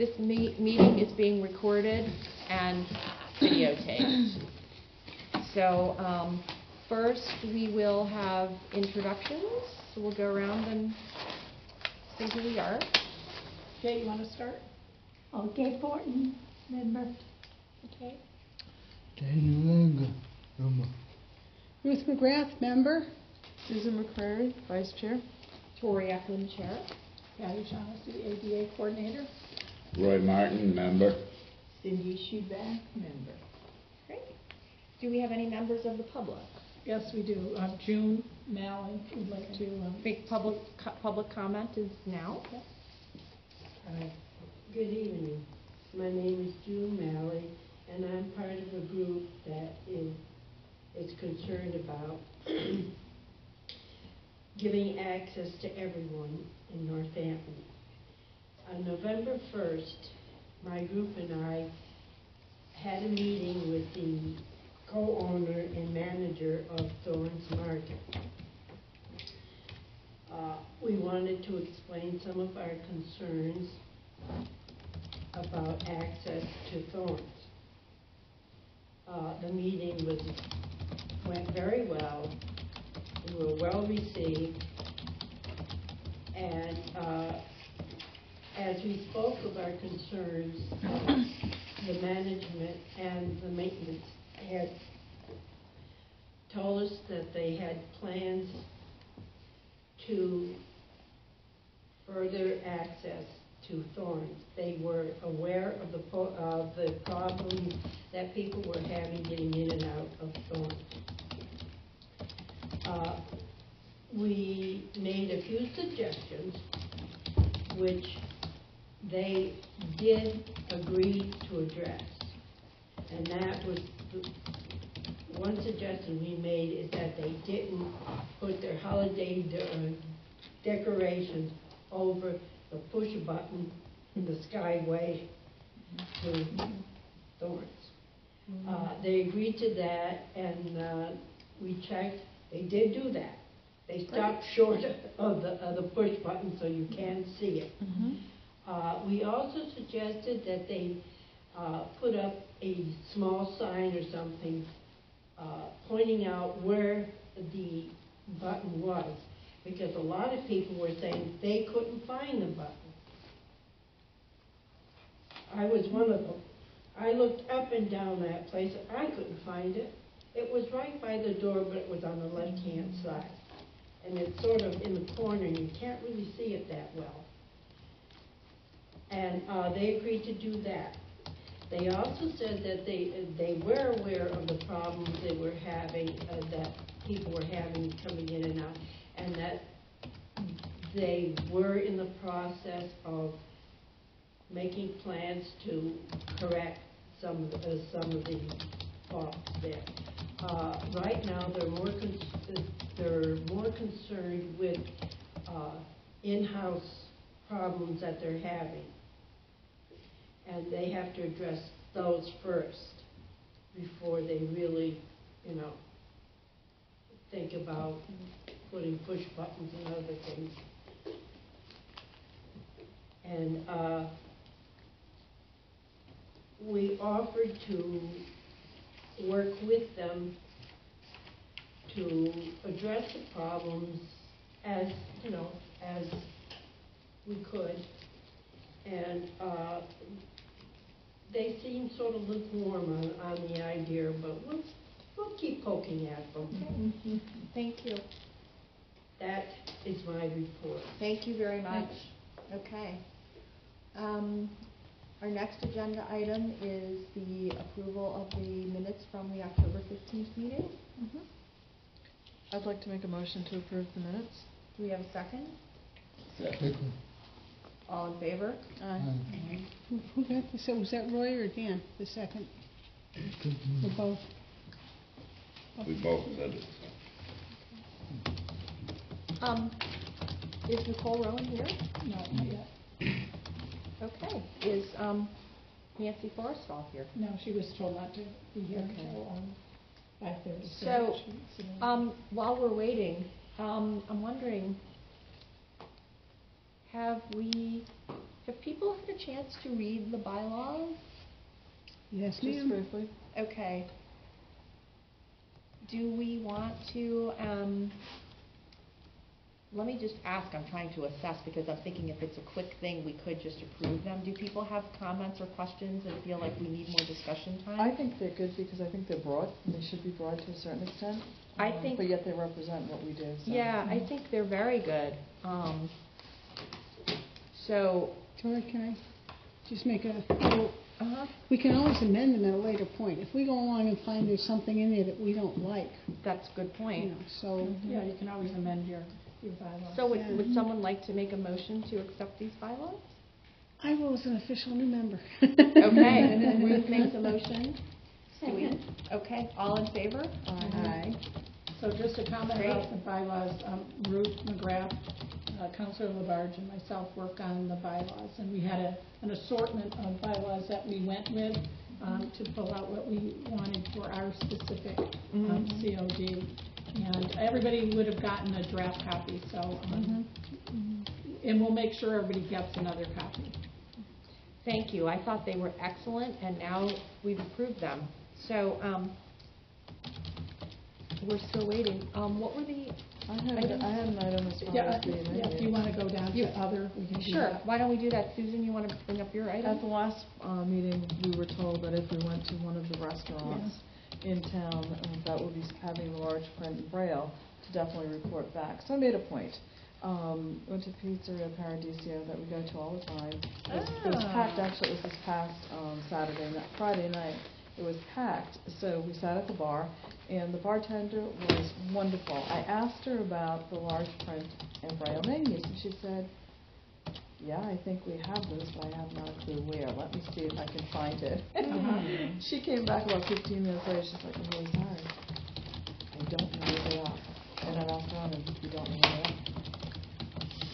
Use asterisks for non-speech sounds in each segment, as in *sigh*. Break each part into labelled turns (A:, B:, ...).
A: This me- meeting is being recorded and videotaped. So, um, first, we will have introductions. So we'll go around and say who we are.
B: Jay, you want to start?
C: Okay, Fortin, member.
A: Okay.
D: Daniel Langer, number.
B: Ruth McGrath, member.
E: Susan McCrary, Vice Chair.
A: Tori Eklund, Chair.
B: Patty Shaughnessy, ADA Coordinator.
F: Roy Martin, member.
B: Cindy Sheback, member.
A: Great. Do we have any members of the public?
B: Yes, we do. Um, June Mallon would like to, um,
A: Big public, co- public comment is now.
G: Hi. Good evening. My name is June Malley, and I'm part of a group that is, is concerned about *clears throat* giving access to everyone in Northampton. On November first, my group and I had a meeting with the co-owner and manager of Thornes Market. Uh, we wanted to explain some of our concerns about access to Thornes. Uh, the meeting was, went very well, we were well received, and, uh, as we spoke of our concerns, the management and the maintenance had told us that they had plans to further access to Thornes. They were aware of the, of the problems that people were having getting in and out of Thornes. Uh, We made a few suggestions, which they did agree to address. And that was, the- one suggestion we made is that they didn't put their holiday de- uh, decorations over the push button in the skyway to Thornes. Uh, they agreed to that, and, uh, we checked, they did do that. They stopped short of the, of the push button, so you can see it. Uh, we also suggested that they, uh, put up a small sign or something, uh, pointing out where the button was, because a lot of people were saying they couldn't find the button. I was one of them. I looked up and down that place, I couldn't find it. It was right by the door, but it was on the left-hand side. And it's sort of in the corner, you can't really see it that well. And, uh, they agreed to do that. They also said that they, they were aware of the problems they were having, uh, that people were having coming in and out, and that they were in the process of making plans to correct some, of the- uh, some of the faults there. Uh, right now, they're more, they're more concerned with, uh, in-house problems that they're having. And they have to address those first before they really, you know, think about putting push buttons and other things. And, uh, we offered to work with them to address the problems as, you know, as we could. And, uh, they seem sort of lukewarm on, on the idea, but we'll, we'll keep poking at them.
A: Thank you.
G: That is my report.
A: Thank you very much. Okay. Um, Our next agenda item is the approval of the minutes from the October 15th meeting.
E: I'd like to make a motion to approve the minutes.
A: Do we have a second?
D: Second.
A: All in favor?
E: Aye.
B: Who who got the, so was that Roy or Dan, the second? Or both?
F: We both said it.
A: Um, Is Nicole Rowan here?
B: No, not yet.
A: Okay. Is um, Nancy Forrestall here?
B: No, she was told not to be here
A: Okay.
B: until, um, five thirty.
A: So, Um, While we're waiting, um, I'm wondering, have we Have people had a chance to read the bylaws?
B: Yes,
E: Just
B: ma'am.
E: briefly.
A: Okay. Do we want to, um, let me just ask, I'm trying to assess, because I'm thinking if it's a quick thing, we could just approve them. Do people have comments or questions and feel like we need more discussion time?
E: I think they're good because I think they're broad, and they should be broad to a certain extent.
A: I
E: um,
A: think-
E: But yet they represent what we do, so.
A: Yeah, I think they're very good. Um, so,
B: Tori, can I just make a, little-
A: uh
B: we can always amend them at a later point. If we go along and find there's something in there that we don't like,
A: that's a good
B: you
A: point.
B: know, so,
C: Yeah, you can always amend your, your bylaws.
A: So would,
B: Yeah.
A: would someone like to make a motion to accept these bylaws?
B: I will as an official new member.
A: Okay, *laughs* Ruth makes a motion.
C: Second.
A: Okay, all in favor?
E: Aye.
C: So just a comment about the bylaws, um, Ruth McGrath, uh, Councilor Labarge, and myself work on the bylaws, and we had a, an assortment of bylaws that we went with, um, to pull out what we wanted for our specific, um,
A: Mhm.
C: COD. And everybody would have gotten a draft copy, so, um, and we'll make sure everybody gets another copy.
A: Thank you. I thought they were excellent, and now we've approved them. So, um, we're still waiting. Um, what were the,
E: I have,
A: Items?
E: I had an item as far
C: Yeah,
E: as the
C: yeah, if
E: menu.
C: you wanna go down
A: You-
C: to other, we can do
A: sure,
C: that.
A: why don't we do that? Susan, you want to bring up your item?
E: At the
A: item?
E: last uh, meeting, we were told that if we went to one of the restaurants in town, um, that would be having large print in braille, to definitely report back. So I made a point. Um, Went to Pizzeria Paradiso that we go to all the time. It was- It was packed,
A: Ah.
E: actually, it was this past um, Saturday, night- Friday night. It was packed, so we sat at the bar, and the bartender was wonderful. I asked her about the large print and braille menus, and she said, yeah, I think we have those, but I have not a clue where. Let me see if I can find it. Mm-hmm. *laughs* She came back about fifteen minutes later, she's like, I'm really sorry. I don't know where they are. And I asked around, and you don't know where they are.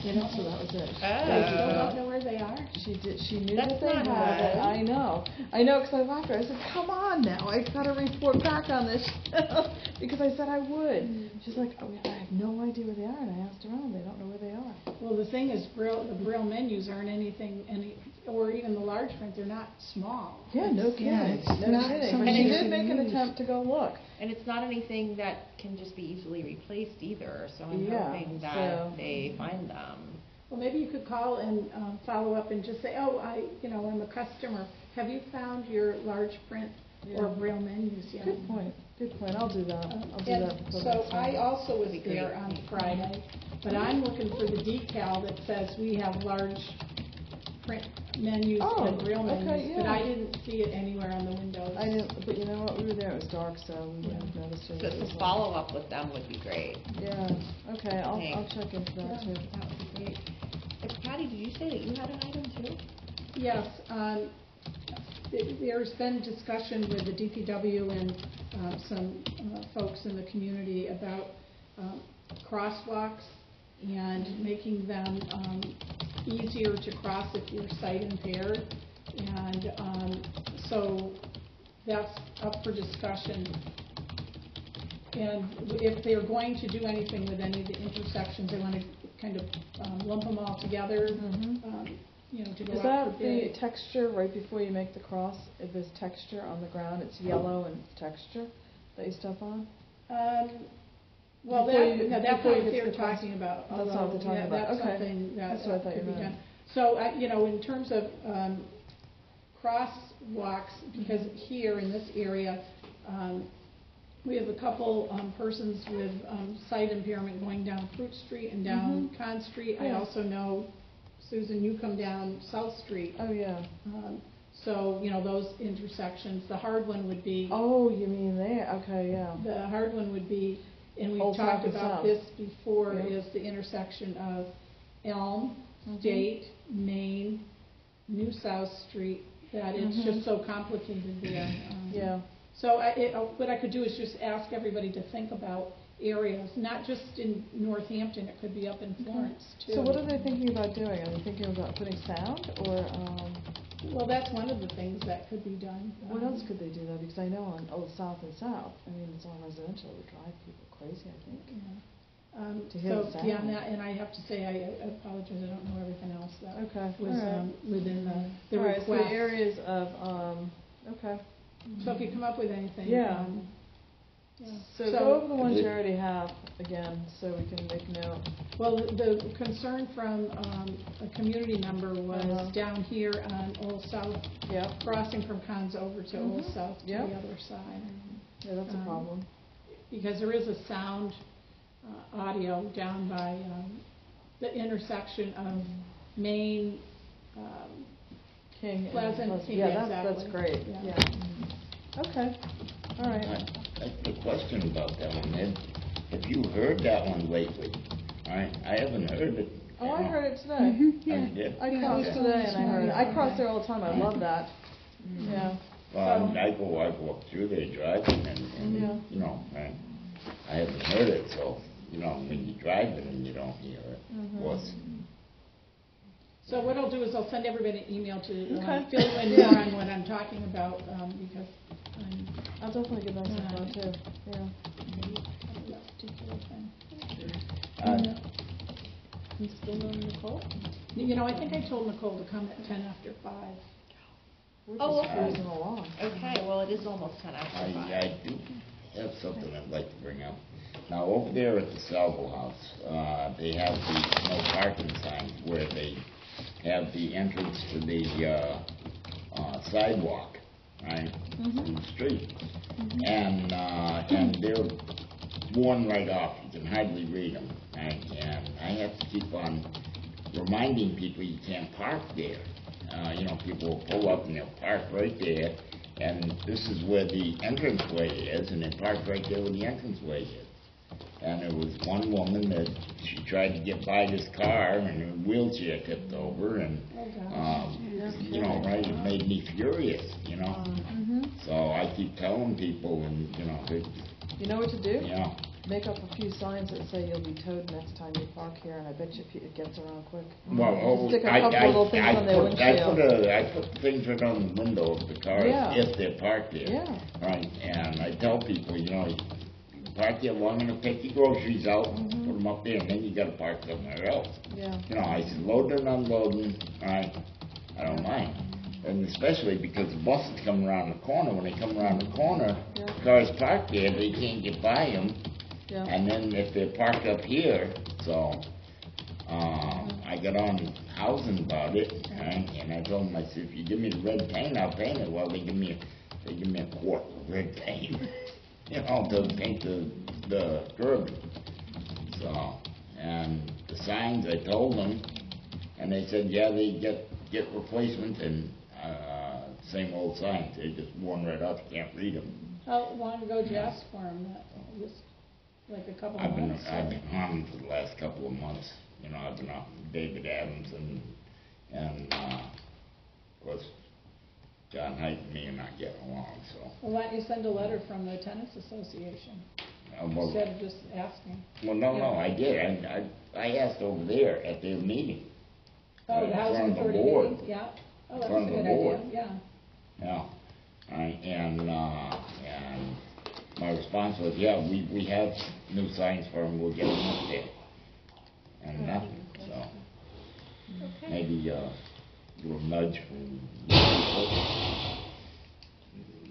C: You know,
E: So that was it.
A: Oh.
C: You don't know where they are?
E: She did, she knew
A: That's
E: that they
A: not
E: had it.
A: good.
E: I know. I know, because I laughed at her. I said, come on now, I've got to report back on this. *laughs* Because I said I would. Mm-hmm. She's like, oh, I have no idea where they are, and I asked around, they don't know where they are.
C: Well, the thing is, Braille, the Braille menus aren't anything, any, or even the large print, they're not small.
E: Yeah, no
B: Yeah,
E: kidding,
B: it's
E: no
B: not
E: kidding. But
B: something
E: she
A: you
E: did
B: can
E: make an
B: use.
E: attempt to go look.
A: And it's not anything that can just be easily replaced either, so I'm
E: Yeah,
A: hoping that
E: so-
A: they find them.
C: Well, maybe you could call and, um, follow up and just say, oh, I, you know, I'm a customer, have you found your large print or
E: Yeah.
C: Braille menus yet?
E: Good point, good point, I'll do that, I'll do
C: And
E: that. before
C: so
E: next
C: I also was
A: That'd be
C: there
A: great.
C: on Friday, but I'm looking for the decal that says we have large print menus
E: Oh,
C: and Braille
E: okay,
C: menus, but I didn't see it anywhere on the windows.
E: I didn't, but you know what, we were there, it was dark, so we wouldn't have noticed it.
A: So
E: It was,
A: to
E: uh,
A: follow up with them would be great.
E: Yeah, okay, I'll, I'll check into that too.
A: That would be great. Uh, Patty, did you say that you had an item too?
C: Yes, um, th- there's been discussion with the DPW and uh, some uh, folks in the community about um, crosswalks and making them um, easier to cross if you're sight impaired. And um, so that's up for discussion. And if they're going to do anything with any of the intersections, they want to kind of um, lump them all together,
E: Mhm.
C: um, you know, to go
E: Is
C: out
E: that the
C: bid.
E: texture right before you make the cross? If there's texture on the ground, it's yellow and texture that you step on?
C: Um, well, that, no, that's not what
E: they were
C: talking about.
E: That's not what they're talking about.
C: That's
E: Okay.
C: something that
E: That's what I thought
C: could
E: you
C: be
E: meant.
C: done. So, I- you know, in terms of um, crosswalks, because here in this area, um, we have a couple um, persons with um, sight impairment going down Fruit Street and down Conz Street. I
E: Mm-hmm. Yeah.
C: also know, Susan, you come down South Street.
E: Oh, yeah.
C: Um, So, you know, those intersections, the hard one would be.
E: Oh, you mean there, okay, yeah.
C: The hard one would be, and we've
E: Old
C: talked
E: South and
C: about
E: South.
C: this before,
E: Yeah.
C: is the intersection of Elm,
E: Mhm.
C: State, Main, New South Street, that it's
E: Mhm.
C: just so complicated there. um,
E: Yeah,
C: So I, it, uh, what I could do is just ask everybody to think about areas, not just in Northampton, it could be up in Florence too.
E: so what are they thinking about doing? Are they thinking about putting sound, or, um,
C: Well, that's one of the things that could be done.
E: what
C: Um,
E: else could they do though? Because I know on Old South and South, I mean, it's all residential, would drive people crazy, I think.
C: yeah. Um, So beyond that, and I have to say, I apologize, I don't know everything else that
E: Okay,
C: was
E: all right.
C: um, within the the
E: All right, so
C: request.
E: areas of, um, okay.
C: So if you come up with anything.
E: Yeah.
C: um, yeah.
E: So go over the ones you already have again, so we can make note.
C: Well, the the concern from um, a community member was
E: Uh-huh.
C: down here on Old South,
E: Yep,
C: crossing from Conz over to Old
E: Mhm.
C: South to
E: Yep.
C: the other side.
E: yeah, that's a
C: Um,
E: problem.
C: Because there is a sound, uh, audio down by um, the intersection of Main, um,
E: King and
C: Pleasant,
E: Pleasant,
C: King,
E: yeah, that's, that's
C: exactly,
E: great,
C: yeah.
E: yeah. Mm-hmm. Okay, all right.
F: I- A question about that one, Ed. Have you heard that one lately? I, I haven't heard it.
E: Oh, I heard it today.
B: Yeah.
F: you did?
E: I
B: Yeah,
E: crossed
B: it
E: today and I heard it. I cross there all the time, I love that. Yeah,
F: Well, I go, I go up through there driving and,
E: Yeah.
F: and, you know, I, I haven't heard it, so, you know, when you're driving and you don't hear it,
E: Mhm.
F: what's,
C: So what I'll do is I'll send everybody an email to uh,
E: Okay.
C: fill you in more on what I'm talking about, um, because I'm,
E: I'll definitely give that some thought too, yeah.
C: that particular thing.
F: uh,
E: You still know Nicole?
C: You know, I think I told Nicole to come at ten after five.
E: We're
A: Oh,
E: just
A: okay.
E: cruising along.
A: Okay, well, it is almost ten after
F: I,
A: five.
F: I do have something I'd like to bring up. Now, over there at the Salvo House, uh, they have the no parking signs where they have the entrance to the, uh, uh, sidewalk, right, from the street. And, uh, and they're worn right off, you can hardly read them, right? And I have to keep on reminding people you can't park there. Uh, you know, people will pull up and they'll park right there, and this is where the entranceway is, and they park right there where the entranceway is. And there was one woman that, she tried to get by this car, and her wheelchair tipped over, and,
C: Oh,
F: um, you know, right, it made me furious, you know?
E: Mm-hmm.
F: So I keep telling people, and, you know, it,
E: You know what to do?
F: you know,
E: Make up a few signs that say you'll be towed next time you park here, and I bet you if you- it gets around quick.
F: Well, oh,
E: Stick a
F: I,
E: couple little things
F: I
E: on their
F: put, I put
E: windshield.
F: a, I put things right on the window of the cars
E: Yeah.
F: if they're parked there.
E: Yeah.
F: Right, and I tell people, you know, you park there long enough, take your groceries out, put
E: Mhm.
F: them up there, and then you gotta park somewhere else.
E: Yeah,
F: You know, I said, loading and unloading, right, I don't mind. And especially because the buses come around the corner, when they come around the corner,
E: Yeah.
F: cars parked there, they can't get by them,
E: yeah.
F: and then if they're parked up here, so, um, I got on housing about it, and, and I told them, I said, if you give me the red paint, I'll paint it. Well, they give me, a they give me a quart of red paint, *laughs* you know, to paint the, the curb. So, and the signs, I told them, and they said, yeah, they get, get replacements and, uh, same old signs, they just worn right off, you can't read them.
C: How long ago did you ask for them? Just like a couple
F: I've
C: of
F: been,
C: months?
F: I've been 'em for the last couple of months, you know, I've been out with David Adams and, and, uh, of course, John Height and me are not getting along, so.
C: Well, why don't you send a letter from the tenants association
F: uh, well-
C: instead of just asking?
F: Well, no, no, I did, I, I, I asked over there at their meeting,
C: Oh,
F: Uh,
C: the housing
F: from the
C: authority
F: board.
C: yeah. Oh, that's a
F: the
C: good
F: board.
C: idea, yeah.
F: yeah, right, and, uh, and my response was, yeah, we, we have new signs for them, we'll get them up there. And nothing, so.
A: Okay.
F: maybe uh, a little nudge from.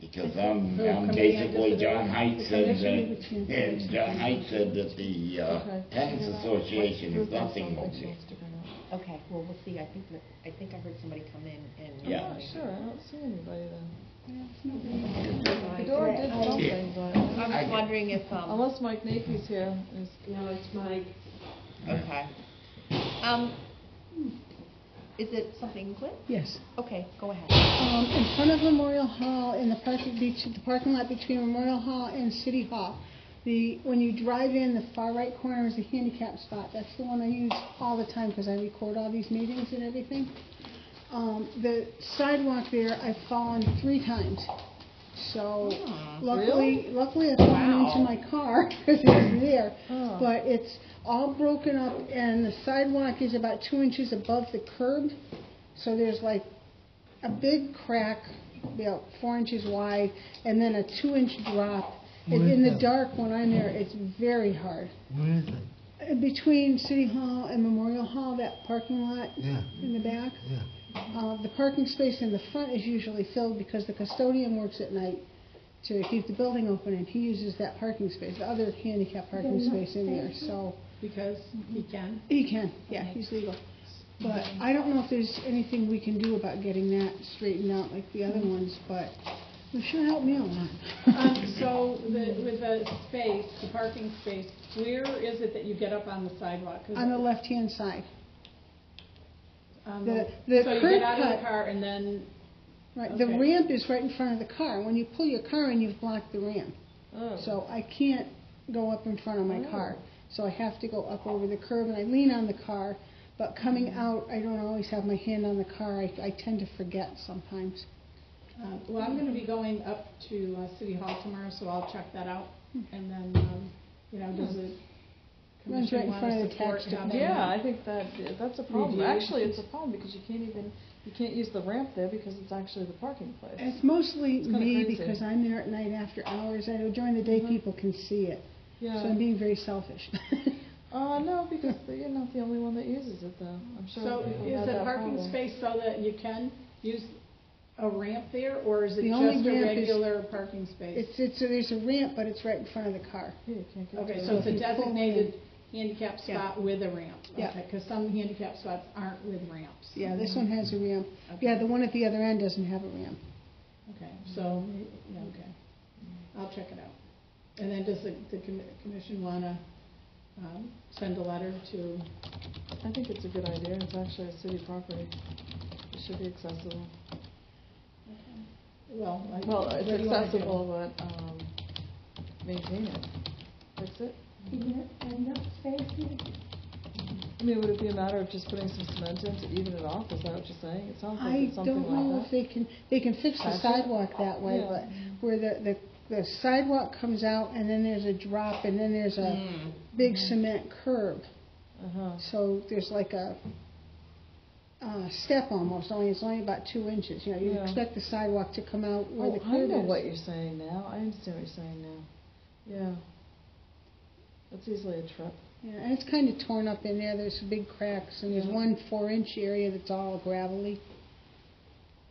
F: Because I'm,
C: The
F: I'm
C: committee on
F: basically, John
C: disability-
F: Height
C: the
F: said
C: commission?
F: that, yeah, John Height said that the uh,
E: Okay.
F: tenants association is nothing
E: Something
F: over
E: she
F: there.
E: wants to bring up.
A: Okay, well, we'll see, I think that, I think I heard somebody come in and.
F: Yeah.
E: I'm not sure, I don't see anybody then.
A: I-
E: The door did something, but,
A: I was wondering if, um,
E: unless Mike Napier's here, is,
G: No, it's Mike.
A: okay. Um, is it something quick?
B: Yes.
A: Okay, go ahead.
B: Um, in front of Memorial Hall, in the parking, beach, the parking lot between Memorial Hall and City Hall, the, when you drive in, the far right corner is a handicap spot. That's the one I use all the time because I record all these meetings and everything. Um, the sidewalk there, I've fallen three times. So
A: Hmm,
B: luckily, luckily I've fallen
A: Wow.
B: into my car *laughs* because it's there.
E: Oh.
B: But it's all broken up and the sidewalk is about two inches above the curb. So there's like a big crack, about four inches wide, and then a two-inch drop. And in the dark, when I'm there, it's very hard.
D: Where is it?
B: Uh, Between City Hall and Memorial Hall, that parking lot
D: Yeah,
B: in the back,
D: yeah.
B: Uh, the parking space in the front is usually filled because the custodian works at night to keep the building open, and he uses that parking space, the other handicap parking space in there, so.
C: Because he can.
B: He can, yeah, he's legal. But I don't know if there's anything we can do about getting that straightened out like the other ones, but it sure helped me a lot.
C: Um, so the, with the space, the parking space, where is it that you get up on the sidewalk? 'Cause
B: On the left-hand side, the- the
C: So you
B: curb
C: get out of
B: cut-
C: the car and then,
B: right, the ramp is right in front of the car. When you pull your car in, you've blocked the ramp.
E: Oh.
B: So I can't go up in front of my car. So I have to go up over the curb and I lean on the car, but coming out, I don't always have my hand on the car. I, I tend to forget sometimes.
C: um, well, I'm gonna be going up to, uh, City Hall tomorrow, so I'll check that out. And then, um, you know, does the
B: Runs
C: commission
B: right in
C: wanna
B: front of the
C: support
B: tax
C: having?
E: Yeah, I think that, that's a problem.
C: Review.
E: Actually, it's a problem because you can't even, you can't use the ramp there because it's actually the parking place.
B: It's mostly
E: It's kinda
B: me
E: crazy.
B: because I'm there at night after hours. I know during the day
E: Mhm.
B: people can see it. So I'm
E: Yeah.
B: being very selfish. *laughs*
E: Uh, no, because *laughs* you're not the only one that uses it though. I'm sure
C: So
E: people
C: is
E: have
C: the
E: that
C: parking
E: problem.
C: space so that you can use a ramp there, or is it
B: The only
C: just a
B: ramp is-
C: regular parking space?
B: It's, it's, there's a ramp, but it's right in front of the car.
E: Yeah, you can't get
C: Okay,
E: to
C: so
E: it.
C: it's a
B: if you pull
C: designated handicap
B: Yeah.
C: spot with a ramp?
B: Yeah.
C: Okay, because some handicap spots aren't with ramps.
B: Yeah, this one has a ramp.
C: Okay.
B: Yeah, the one at the other end doesn't have a ramp.
C: Okay, so, yeah, okay. I'll check it out. And then does the, the commi- commission wanna, um, send a letter to,
E: I think it's a good idea. It's actually a city property. It should be accessible.
C: well, like,
E: Well,
C: what
E: it's
C: do you wanna do?
E: accessible, but, um, maintain it. Fix it. I mean, would it be a matter of just putting some cement in to even it off? Is that what you're saying? It sounds like
B: I
E: it's something
B: don't know
E: like
B: if
E: that.
B: they can, they can fix the
E: Patch it?
B: sidewalk that way,
E: Yeah.
B: but where the, the, the sidewalk comes out and then there's a drop and then there's a
A: Hmm.
B: big cement curb.
E: Uh-huh.
B: So there's like a, uh, step almost, only, it's only about two inches, you know, you
E: Yeah.
B: expect the sidewalk to come out where the
E: Oh, I
B: curb
E: know
B: is.
E: what you're saying now. I understand what you're saying now. Yeah. That's easily a trip.
B: Yeah, and it's kind of torn up in there, there's some big cracks, and there's
E: Yeah.
B: one four-inch area that's all gravelly.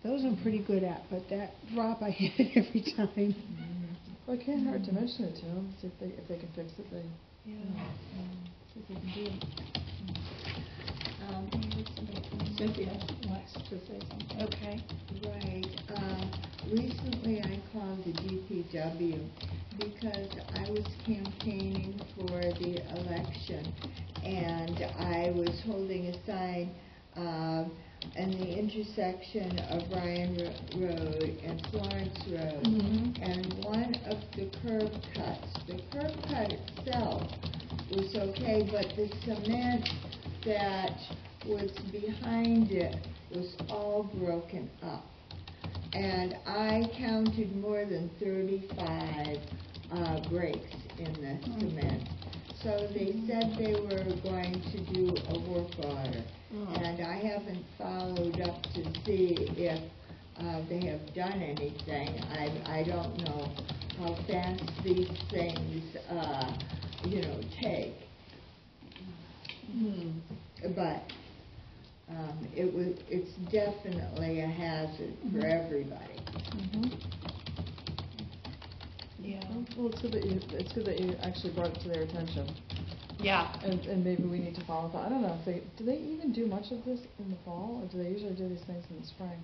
B: Those I'm pretty good at, but that drop I *laughs* hit it every time. Mm-hmm.
E: Well, it can't hurt to mention it to them, see if they, if they can fix it, they,
B: Yeah. Mm-hmm.
E: see if they can do it.
A: Um,
C: Cynthia wants to say something.
A: Okay.
H: Right, um, recently I called the DPW because I was campaigning for the election and I was holding a sign, um, in the intersection of Ryan Ro- Road and Florence Road. And one of the curb cuts, the curb cut itself was okay, but the cement that was behind it was all broken up. And I counted more than thirty-five, uh, breaks in the cement. So they said they were going to do a work order. And I haven't followed up to see if, uh, they have done anything. I, I don't know how fast these things, uh, you know, take. Hmm. But, um, it was, it's definitely a hazard for mm-hmm. everybody. Mm-hmm.
A: Yeah.
E: Well, it's good that you, it's good that you actually brought it to their attention,
A: Yeah.
E: and, and maybe we need to follow up. I don't know if they, do they even do much of this in the fall, or do they usually do these things in the spring?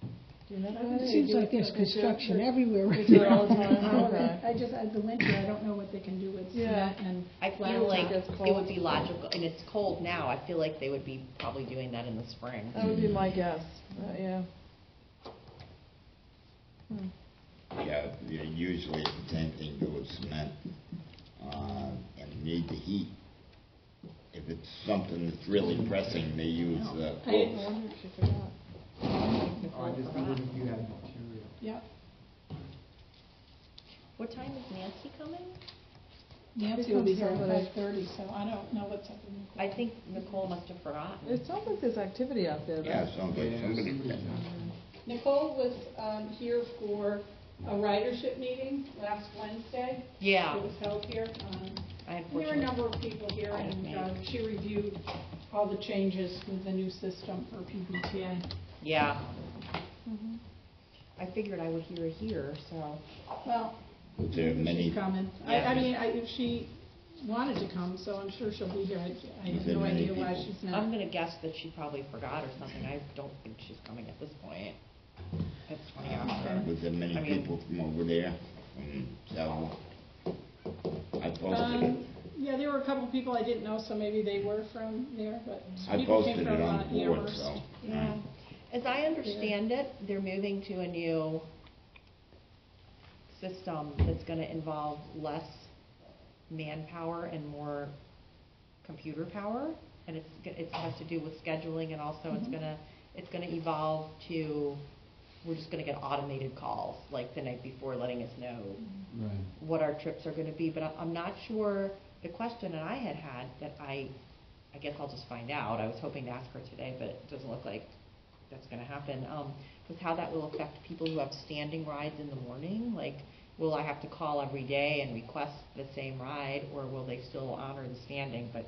E: Do you know that?
B: It seems like there's construction everywhere
E: They
B: right
E: do it all the
B: now.
E: time, *laughs* okay.
C: I just, I- the winter, I don't know what they can do with
E: Yeah.
C: cement and.
A: I
C: blacktop.
A: feel like
E: It's
A: it would be logical, and it's cold now, I feel like they would be probably doing that in the spring.
E: That would be my guess, uh, yeah. Hmm.
F: Yeah, you know, usually it's the same thing do with cement, uh, and need the heat. If it's something that's really pressing, they use, uh,
E: I
F: quotes.
E: wonder if she forgot.
I: I just wondered if you had material.
C: Yep.
A: What time is Nancy coming?
C: Nancy will be here at
E: Somebody-
C: five thirty, so I don't know what's up in the.
A: I think Nicole must have forgotten.
E: It sounds like there's activity out there, though.
F: Yeah, sounds like somebody.
C: Nicole was, um, here for a ridership meeting last Wednesday.
A: Yeah.
C: It was held here. Um,
A: I
C: There were a
A: unfortunately.
C: number of people here, and uh, she reviewed all the changes with the new system for PVTA.
A: Yeah. Mhm. I figured I would hear it here, so.
C: Well,
F: There are many,
C: she's coming. I,
A: Yeah.
C: I mean, I, she wanted to come, so I'm sure she'll be here. I I
F: Is
C: have
F: there
C: no
F: many
C: idea why
F: people?
C: she's
A: I'm
C: not.
A: gonna guess that she probably forgot or something. I don't think she's coming at this point. It's twenty after.
F: was there many
A: I mean-
F: people from over there, from Salvo? I posted
C: Um,
F: it.
C: Yeah, there were a couple of people I didn't know, so maybe they were from there, but
F: I
C: people came
F: posted
C: from
F: it
C: uh,
F: on the board,
C: Amherst.
F: so.
A: Yeah. As I understand it, they're moving to a new system that's gonna involve less manpower and more computer power. And it's, it has to do with scheduling and also it's
C: Mhm.
A: gonna, it's gonna evolve to, we're just gonna get automated calls, like the night before, letting us know
I: Right.
A: what our trips are gonna be, but I'm not sure, the question that I had had, that I, I guess I'll just find out, I was hoping to ask her today, but it doesn't look like that's gonna happen, um, was how that will affect people who have standing rides in the morning, like, will I have to call every day and request the same ride, or will they still honor the standing, but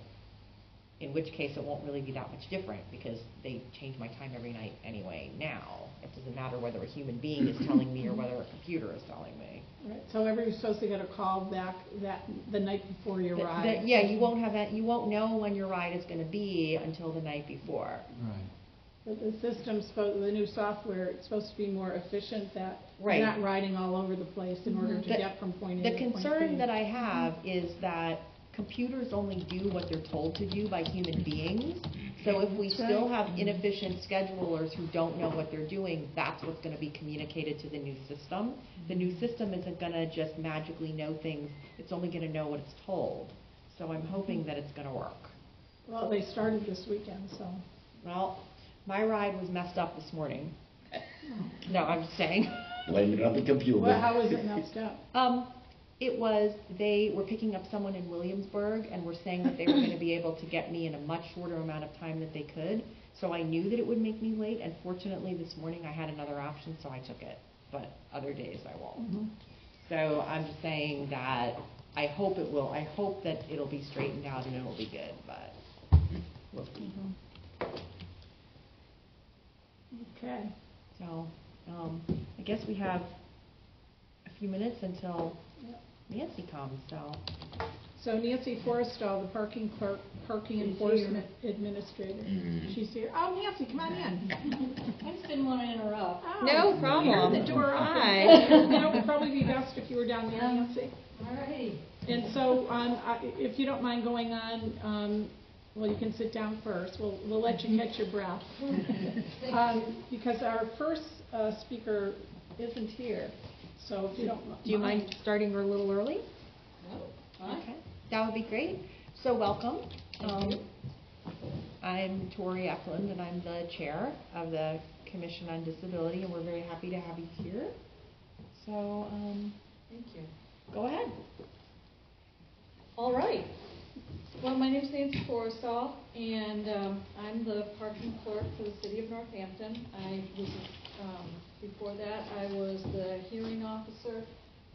A: in which case it won't really be that much different, because they change my time every night anyway now. It doesn't matter whether a human being is telling me or whether a computer is telling me.
C: Right, so everybody's supposed to get a call back that, the night before you
A: That-
C: arrive.
A: that- Yeah, you won't have that, you won't know when your ride is gonna be until the night before.
I: Right.
C: The system's supposed, the new software, it's supposed to be more efficient, that
A: Right.
C: you're not riding all over the place in order to
A: The-
C: get from point A
A: The
C: to point B.
A: The concern that I have is that computers only do what they're told to do by human beings. So if we
C: That's
A: still have inefficient schedulers who don't know what they're doing, that's what's gonna be communicated to the new system. The new system isn't gonna just magically know things, it's only gonna know what it's told. So I'm hoping that it's gonna work.
C: Well, they started this weekend, so.
A: Well, my ride was messed up this morning. No, I'm just saying.
F: Blame it on the computer.
C: Well, how was it messed up?
A: Um, it was, they were picking up someone in Williamsburg and were saying that they were gonna be able to get me in a much shorter amount of time that they could. So I knew that it would make me late, and fortunately, this morning I had another option, so I took it. But other days I won't.
C: Mhm.
A: So I'm just saying that I hope it will, I hope that it'll be straightened out and it'll be good, but we'll see.
C: Okay.
A: So, um, I guess we have a few minutes until
C: Yep.
A: Nancy comes, so.
C: So Nancy Forrestal, the parking clerk, parking enforcement administrator.
F: Mhm.
C: She's here. Oh, Nancy, come on in. *laughs*
J: I just didn't want to interrupt.
C: Oh,
A: No problem.
C: You're the door open.
A: Hi. *laughs*
C: That would probably be best if you were down there, Nancy.
J: All righty.
C: And so, um, I- if you don't mind going on, um, well, you can sit down first. We'll, we'll let you catch your breath. *laughs* Um, Because our first uh, speaker isn't here, so if you don't.
A: Do you mind starting a little early?
J: No, fine.
A: Okay, that would be great. So welcome. Um, I'm Tori Eklund, and I'm the chair of the Commission on Disability, and we're very happy to have you here. So, um,
K: Thank you.
A: go ahead.
K: All right. Well, my name is Nancy Forrestal, and um, I'm the parking clerk for the city of Northampton. I was, um, before that, I was the hearing officer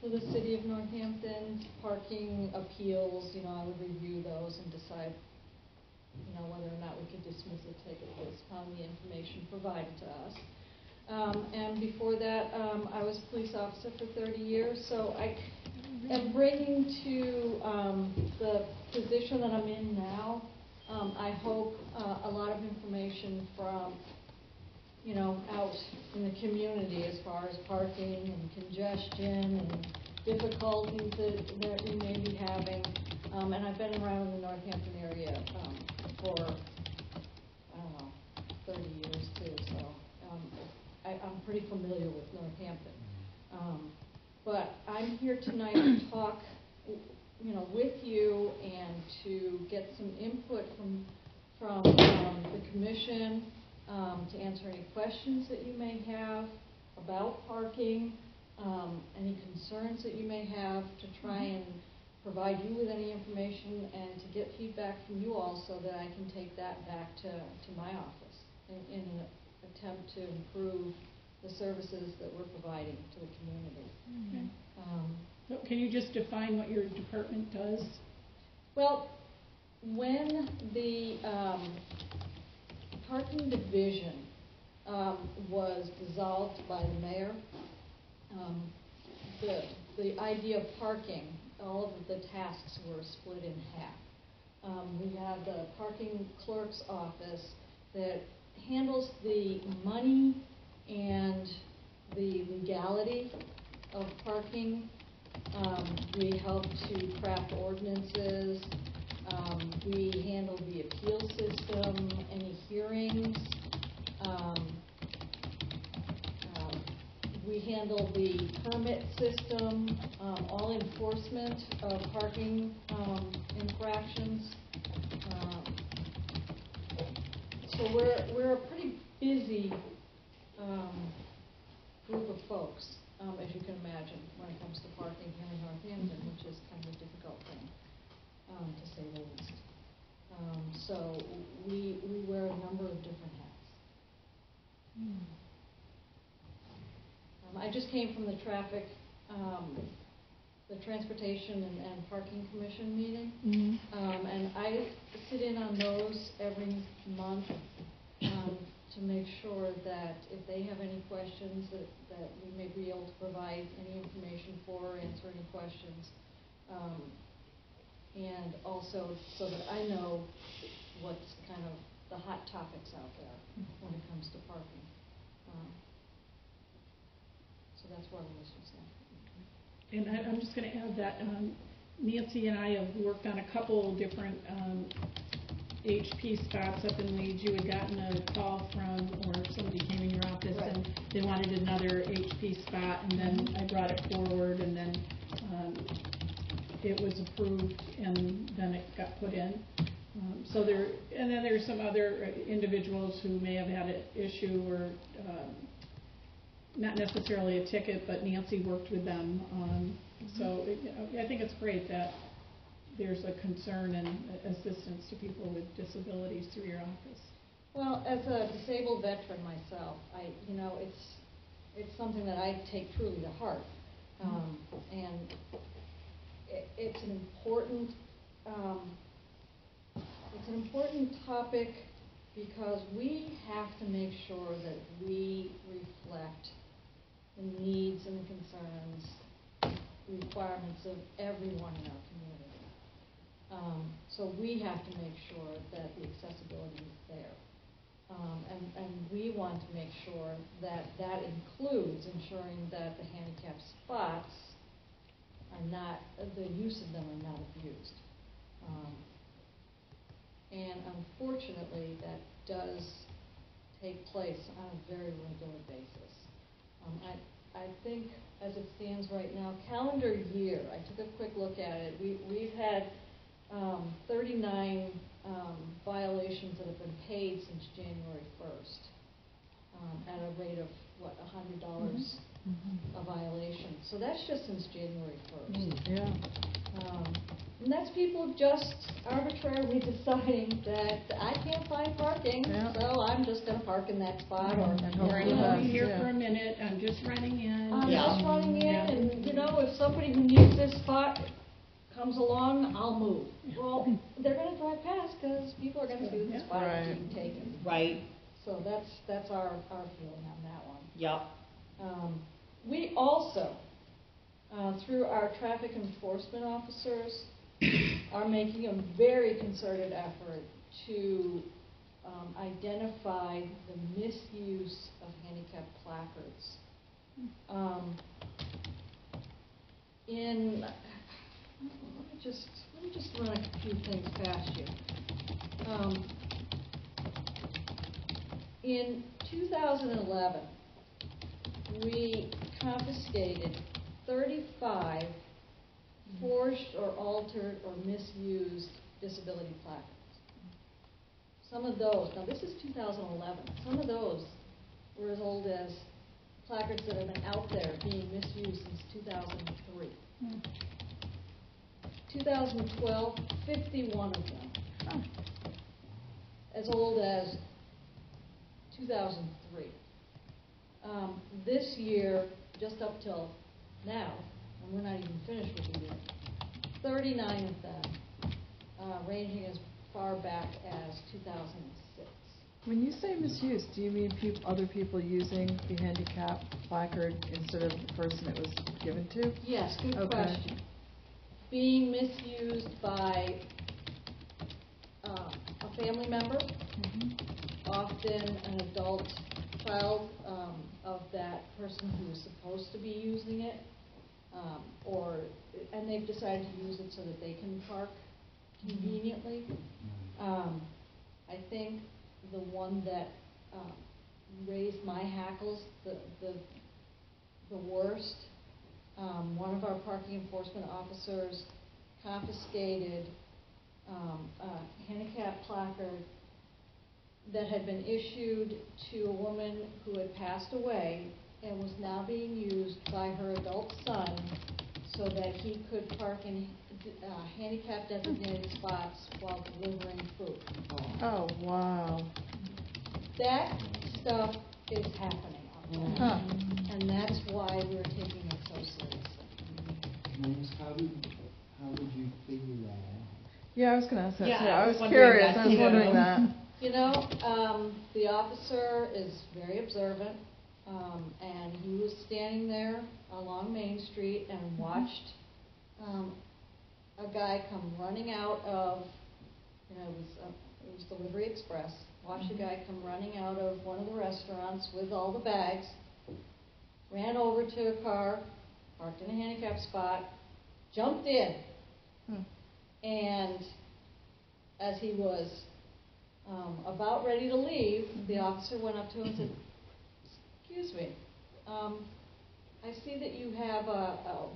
K: for the city of Northampton, parking appeals, you know, I would review those and decide, you know, whether or not we could dismiss a ticket based upon the information provided to us. Um, and before that, um, I was a police officer for thirty years, so I am bringing to, um, the position that I'm in now, um, I hope, uh, a lot of information from, you know, out in the community as far as parking and congestion and difficulties that, that we may be having. Um, and I've been around in the Northampton area, um, for, I don't know, thirty years too, so, um, I, I'm pretty familiar with Northampton. But I'm here tonight to talk, you know, with you and to get some input from, from, um, the commission, um, to answer any questions that you may have about parking, um, any concerns that you may have, to try and provide you with any information and to get feedback from you all so that I can take that back to, to my office in, in an attempt to improve the services that we're providing to the community.
C: Okay.
K: Um,
C: So Can you just define what your department does?
K: Well, when the um, parking division um, was dissolved by the mayor, um, the, the idea of parking, all of the tasks were split in half. Um, We have the parking clerk's office that handles the money and the legality of parking. Um, We help to craft ordinances. Um, We handle the appeal system, any hearings. Um, um, We handle the permit system, um, all enforcement of parking um, infractions. So we're, we're a pretty busy um, group of folks, um, as you can imagine, when it comes to parking here in Northampton, which is kind of a difficult thing, um, to say the least. Um, So we, we wear a number of different hats. Um, I just came from the traffic, um, the Transportation and, and Parking Commission meeting. Um, and I sit in on those every month, to make sure that if they have any questions, that, that we may be able to provide any information for, or answer any questions. Um, and also so that I know what's kind of the hot topics out there when it comes to parking. Um, So that's where we was at.
C: And I, I'm just gonna add that, um, Nancy and I have worked on a couple different, um, HP spots up in Leeds. You had gotten a call from, or somebody came in your office and they wanted another HP spot, and then I brought it forward, and then, um, it was approved, and then it got put in. Um, So there, and then there's some other individuals who may have had an issue or, um, not necessarily a ticket, but Nancy worked with them. um, So it- I think it's great that there's a concern and assistance to people with disabilities through your office.
K: Well, as a disabled veteran myself, I, you know, it's, it's something that I take truly to heart. Um, and it, it's an important, um, it's an important topic because we have to make sure that we reflect the needs and the concerns, requirements of everyone in our community. Um, so we have to make sure that the accessibility is there. Um, and, and we want to make sure that that includes ensuring that the handicap spots are not, the use of them are not abused. Um, and unfortunately, that does take place on a very regular basis. Um, I, I think as it stands right now, calendar year, I took a quick look at it, we, we've had, um, thirty-nine, um, violations that have been paid since January first, um, at a rate of, what, hundred dollars a violation. So that's just since January first.
E: Yeah.
K: Um, And that's people just arbitrarily *laughs* deciding that I can't find parking,
E: Yeah.
K: so I'm just gonna park in that spot, or,
E: Or,
K: you
E: you
K: know,
E: know, here for a minute, I'm just running in.
K: I'm
L: Yeah.
K: just running in,
E: Yeah.
K: and, you know, if somebody who needs this spot comes along, I'll move. Well, they're gonna drive past, because people are gonna see this the
E: Yeah.
K: spot
A: Right.
K: being taken.
A: Right,
K: So that's, that's our, our feeling on that one.
A: yep.
K: Um, We also, uh, through our traffic enforcement officers, *coughs* are making a very concerted effort to um, identify the misuse of handicap placards. Um, In, let me just, let me just run a few things past you. Um, In 2011, we confiscated 35 forged or altered or misused disability placards. Some of those, now this is 2011, some of those were as old as placards that have been out there being misused since 2003. 2012, 51 of them. As old as 2003. Um, This year, just up till now, and we're not even finished with the year, 39 of them uh, ranging as far back as 2006.
E: When you say misuse, do you mean peop, other people using the handicap placard instead of the person it was given to?
K: Yes, good
E: Okay.
K: question. Being misused by uh, a family member, often an adult child um, of that person who is supposed to be using it, um, or, and they've decided to use it so that they can park conveniently. Um, I think the one that um, raised my hackles the, the, the worst, um, one of our parking enforcement officers confiscated um, a handicap placard that had been issued to a woman who had passed away and was now being used by her adult son so that he could park in uh, handicap designated spots while delivering food.
E: Oh, wow.
K: That stuff is happening.
E: Huh.
K: And that's why we're taking it so seriously.
I: James, how did, how did you figure that out?
E: Yeah, I was gonna ask that
A: Yeah,
E: too.
A: I
E: I
A: was
E: was curious,
A: that
E: I was wondering that. *laughs*
K: You know, um, the officer is very observant, um, and he was standing there along Main Street and watched, um, a guy come running out of, you know, it was, uh, it was Delivery Express, watched a guy come running out of one of the restaurants with all the bags, ran over to a car, parked in a handicap spot, jumped in,
E: Hmm.
K: and as he was um, about ready to leave, the officer went up to him and said, "Excuse me, um, I see that you have a, a,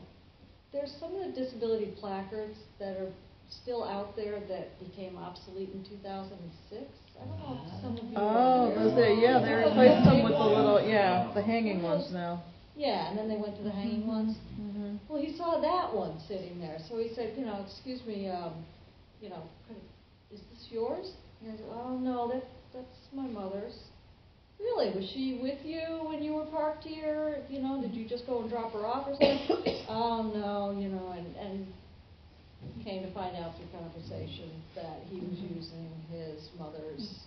K: there's some of the disability placards that are still out there that became obsolete in 2006. I don't know if some of you are
E: Oh, those there, yeah, they replaced them with the little, yeah, the hanging ones now.
K: Yeah, and then they went to the hanging ones.
E: Mm-hmm.
K: Well, he saw that one sitting there, so he said, you know, excuse me, um, you know, is this yours? And I said, oh, no, that, that's my mother's. Really, was she with you when you were parked here? You know, did you just go and drop her off or something? *coughs* oh, no, you know, and, and came to find out through conversation that he was using his mother's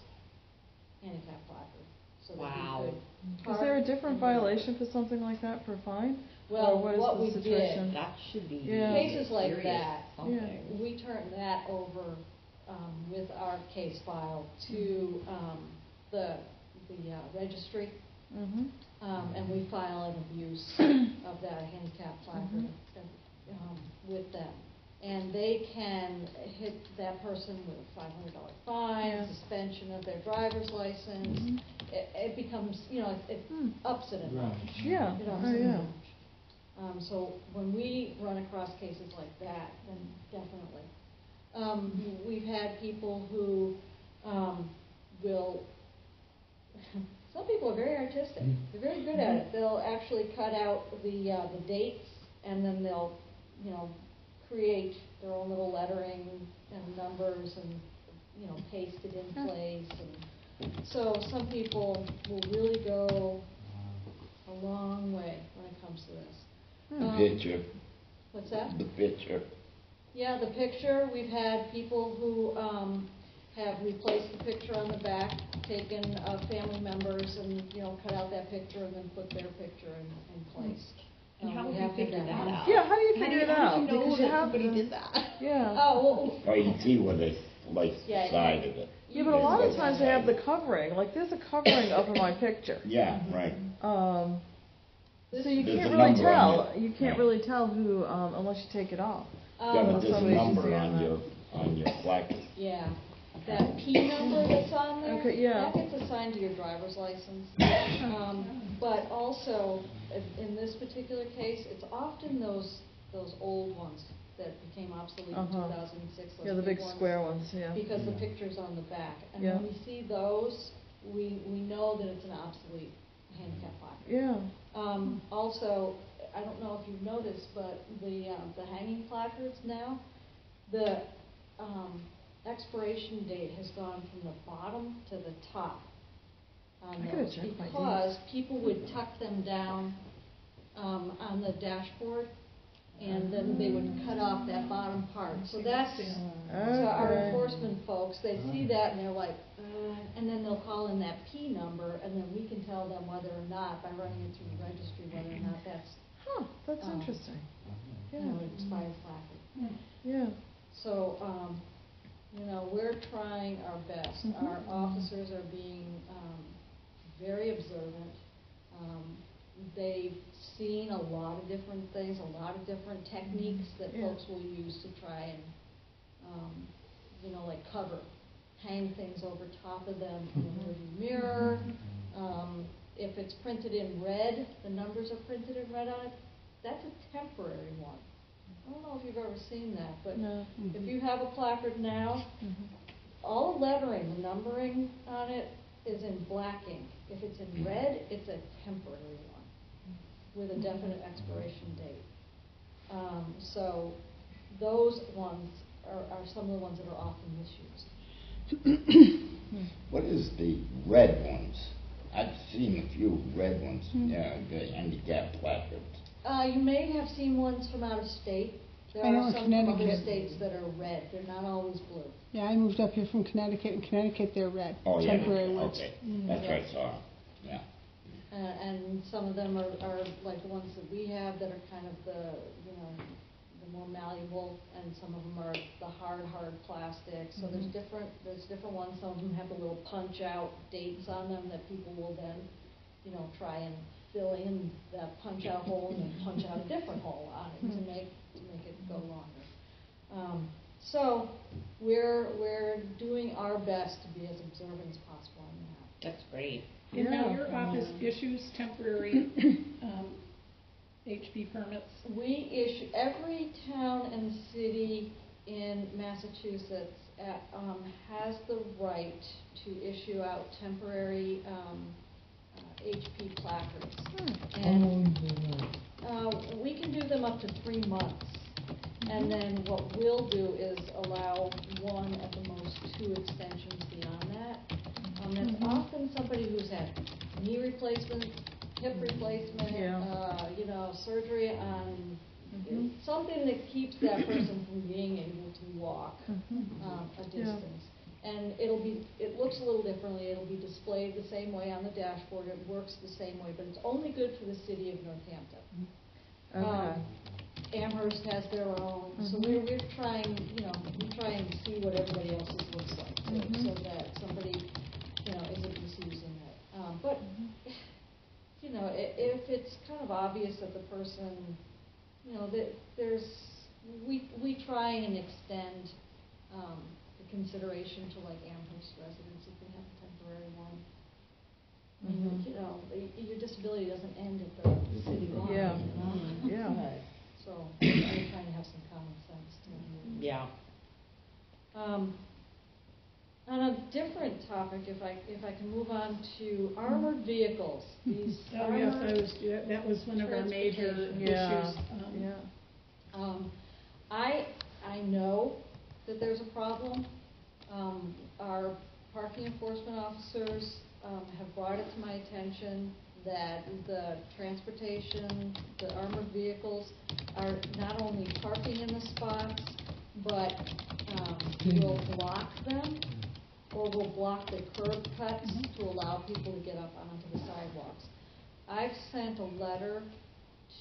K: handicap placard. So that he
A: Wow.
K: could
E: Is there a different
K: and-
E: violation for something like that for a fine?
K: Well,
E: Or what is
K: what
E: the
K: we did,
E: situation?
A: That should be
E: Yeah.
K: Cases like
A: serious
K: that,
A: something.
K: we turn that over um, with our case file to um, the, the uh, registry,
E: Mm-hmm.
K: um, and we file an abuse *coughs* of that handicap placard um, with them. And they can hit that person with a five hundred dollar fine,
E: Yeah.
K: suspension of their driver's license. It, it becomes, you know, it
E: Hmm.
K: ups it a notch.
E: Yeah,
K: It ups
E: oh,
K: it a
E: yeah.
K: notch. Um, so when we run across cases like that, then definitely. Um, we've had people who, um, will, *laughs* some people are very artistic. They're very good at it. They'll actually cut out the, uh, the dates and then they'll, you know, create their own little lettering and numbers and, you know, paste it in place and, so some people will really go a long way when it comes to this.
F: The
K: Um,
F: picture,
K: What's that?
F: the picture.
K: Yeah, the picture, we've had people who, um, have replaced the picture on the back, taken, uh, family members and, you know, cut out that picture and then put their picture in, in place.
A: And how
K: we
A: would you figure that out?
E: Yeah, how do you
A: How do
E: figure
A: you,
E: it
A: how
E: out?
A: do you know
E: Because you
A: that
E: have
A: somebody
E: the-
A: did that?
E: Yeah.
K: Oh, well,
F: Or you can see where they like
K: Yeah,
F: the side of it.
E: Yeah, but a lot of times they have the covering, like there's a covering over my picture.
F: Yeah, right.
E: Um, so you
F: There's
E: can't
F: a
E: really
F: number on
E: tell, you can't
F: Right.
E: really tell who, um, unless you take it off.
F: Yeah,
K: um,
F: but there's a
E: somebody should
F: number
E: see
F: on
E: on
F: your, on your plaque.
K: Yeah, that P number that's on there,
E: Okay, yeah.
K: that gets assigned to your driver's license. *coughs* Um, But also, in- in this particular case, it's often those, those old ones that became obsolete in
E: Uh-huh.
K: 2006, those
E: Yeah, the big
K: ones,
E: square ones, yeah.
K: Because the picture's on the back. And
E: Yeah.
K: when we see those, we, we know that it's an obsolete handicap placard.
E: Yeah.
K: Um, also, I don't know if you've noticed, but the, um, the hanging placards now, the, um, expiration date has gone from the bottom to the top on those. Because people would tuck them down, um, on the dashboard, and then they would cut off that bottom part. So that's, so our enforcement folks, they see that and they're like, uh, and then they'll call in that P number, and then we can tell them whether or not, by running it through the registry, whether or not that's,
E: Huh, that's
K: Um,
E: interesting.
K: you
E: Yeah,
K: know, an expired placard.
E: yeah.
K: So, um, you know, we're trying our best.
E: Mhm.
K: Our officers are being, um, very observant. Um, they've seen a lot of different things, a lot of different techniques that
E: Yeah.
K: folks will use to try and, um, you know, like cover, hang things over top of them in a mirror. Um, if it's printed in red, the numbers are printed in red on it, that's a temporary one. I don't know if you've ever seen that, but
E: No.
K: if you have a placard now,
E: Mhm.
K: all the lettering, the numbering on it is in black ink. If it's in red, it's a temporary one with a definite expiration date. Um, so those ones are, are some of the ones that are often misused.
F: What is the red ones? I've seen a few red ones, yeah, the handicap placards.
K: Uh, you may have seen ones from out of state. There
B: I know
K: are
B: in
K: some from other
B: Connecticut.
K: states that are red. They're not always blue.
B: Yeah, I moved up here from Connecticut. In Connecticut, they're red,
F: Oh, yeah,
B: temporary ones.
F: okay, that's what I saw, yeah.
K: Uh, and some of them are, are like the ones that we have that are kind of the, you know, the more malleable, and some of them are the hard, hard plastic. So there's different, there's different ones, some of them have the little punch-out dates on them that people will then, you know, try and fill in that punch-out hole and then punch out a different hole on it to make, to make it go longer. Um, so, we're, we're doing our best to be as observant as possible on that.
A: That's great.
C: And now your office issues temporary, *coughs* um, HP permits?
K: We issue, every town and city in Massachusetts uh, um, has the right to issue out temporary um, uh, HP placards.
D: How
K: And
D: long is it last?
K: uh, we can do them up to three months. And then what we'll do is allow one, at the most, two extensions beyond that. Um, it's often somebody who's had knee replacement, hip replacement,
E: Yeah.
K: uh, you know, surgery on, something that keeps that person from being able to walk, um, a distance. And it'll be, it looks a little differently, it'll be displayed the same way on the dashboard, it works the same way, but it's only good for the city of Northampton.
E: Okay.
K: Um, Amherst has their own, so
E: Mhm.
K: we're, we're trying, you know, we try and see what everybody else's looks like too,
E: Mhm.
K: so that somebody, you know, isn't misusing it. Um, but, you know, i- if it's kind of obvious that the person, you know, that there's, we, we try and extend, um, consideration to like Amherst residents if they have a temporary one. I mean,
E: Mhm.
K: You know, y- your disability doesn't end at the city line,
E: Yeah.
K: you know?
E: Yeah. *laughs*
K: So, we're trying to have some common sense too.
A: Yeah.
K: Um, on a different topic, if I, if I can move on to armored vehicles, *laughs* these
C: Oh, yes, I
K: armored-
C: was, yeah, that was one of our major
K: Transportation.
E: Yeah,
C: issues. um,
E: yeah.
K: Um, I, I know that there's a problem. Um, our parking enforcement officers, um, have brought it to my attention that the transportation, the armored vehicles are not only parking in the spots, but, um, will block them or will block the curb cuts to allow people to get up onto the sidewalks. I've sent a letter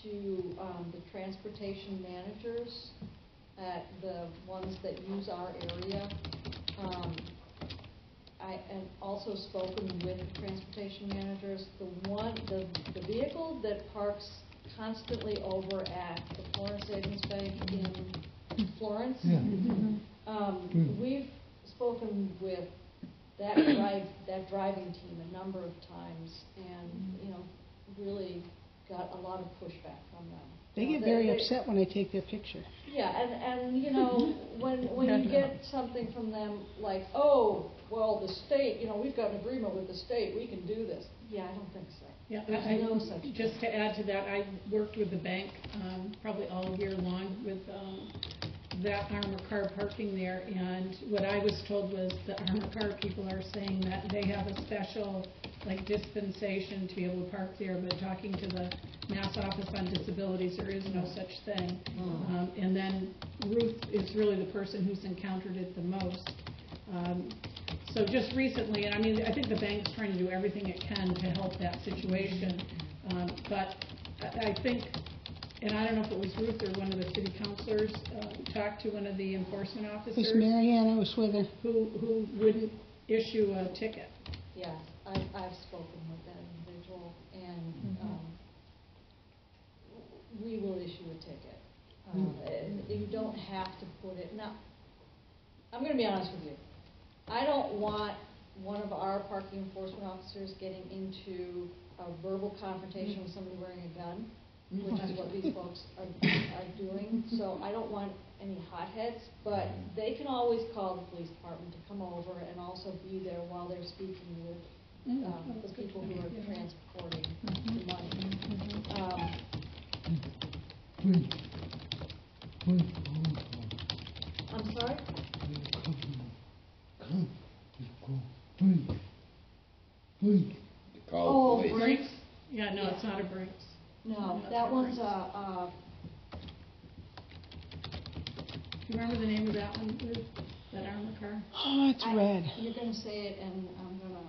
K: to um, the transportation managers at the ones that use our area. Um, I have also spoken with transportation managers. The one, the, the vehicle that parks constantly over at the Florence Savings Bank in Florence,
D: Yeah.
K: um,
D: Mm.
K: we've spoken with that *clears throat* drive, that driving team a number of times and, you know, really got a lot of pushback from them.
B: They get very upset when I take their picture.
K: Yeah, and, and, you know, *laughs* when, when you get something from them like, oh, well, the state, you know, we've got an agreement with the state, we can do this. Yeah, I don't think so.
C: Yeah,
K: There's
C: I,
K: no
C: I,
K: such thing.
C: just to add to that, I worked with the bank, um, probably all year long with, um, that armor car parking there, and what I was told was the armor car people are saying that they have a special like dispensation to be able to park there, but talking to the Mass Office on Disabilities, there is no such thing. Um, and then Ruth is really the person who's encountered it the most. Um, so just recently, and I mean, I think the bank's trying to do everything it can to help that situation. Um, but I, I think, and I don't know if it was Ruth or one of the city councilors, uh, talked to one of the enforcement
B: It
C: officers
B: was Marianne, I was with her.
C: who, who wouldn't issue a ticket.
K: Yes, I've, I've spoken with that individual, and, um, we will issue a ticket. Um, and You don't have to put it, now, I'm gonna be honest with you. I don't want one of our parking enforcement officers getting into a verbal confrontation with somebody wearing a gun, which is what these folks are, are doing. So I don't want any hotheads, but they can always call the police department to come over and also be there while they're speaking with um, the people who are transporting the money. Um,
I: Wait, wait, hold
K: I'm sorry?
I: on. Come, just go, wait, wait.
F: Call
K: Oh,
F: the police.
C: Brinks? Yeah, no, it's not a Brinks.
K: No, that one's,
C: a,
K: uh, uh,
C: Do you remember the name of that one, Ruth? That armor car?
B: Oh, it's
K: I-
B: red.
K: You're gonna say it and I'm gonna.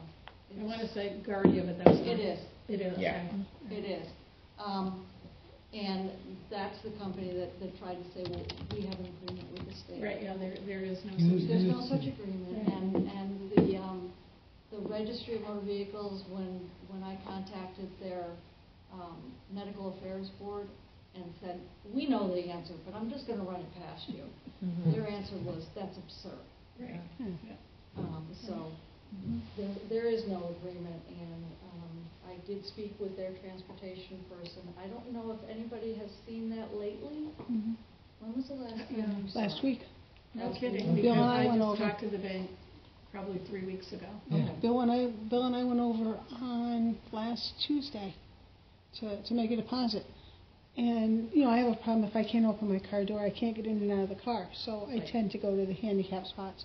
C: I wanna say Garda, but that's not.
K: It is.
C: It is,
F: Yeah.
C: okay.
K: It is. Um, and that's the company that, that tried to say, well, we have an agreement with the state.
C: Right, yeah, there, there is no such.
K: There's no such agreement, and, and the, um, the registry of motor vehicles, when, when I contacted their, um, medical affairs board and said, we know the answer, but I'm just gonna run it past you. Their answer was, that's absurd.
C: Right.
K: Um, so, there, there is no agreement, and, um, I did speak with their transportation person. I don't know if anybody has seen that lately.
B: Mhm.
K: When was the last time you saw
B: Last
K: it?
B: week.
C: No
K: Last
C: kidding,
K: week?
B: Bill
C: because
B: and I
C: I
B: went
C: just
B: over.
C: talked to the bank probably three weeks ago.
I: Yeah.
B: Bill and I, Bill and I went over on last Tuesday to, to make a deposit. And, you know, I have a problem if I can't open my car door, I can't get in and out of the car, so I
K: Right.
B: tend to go to the handicap spots.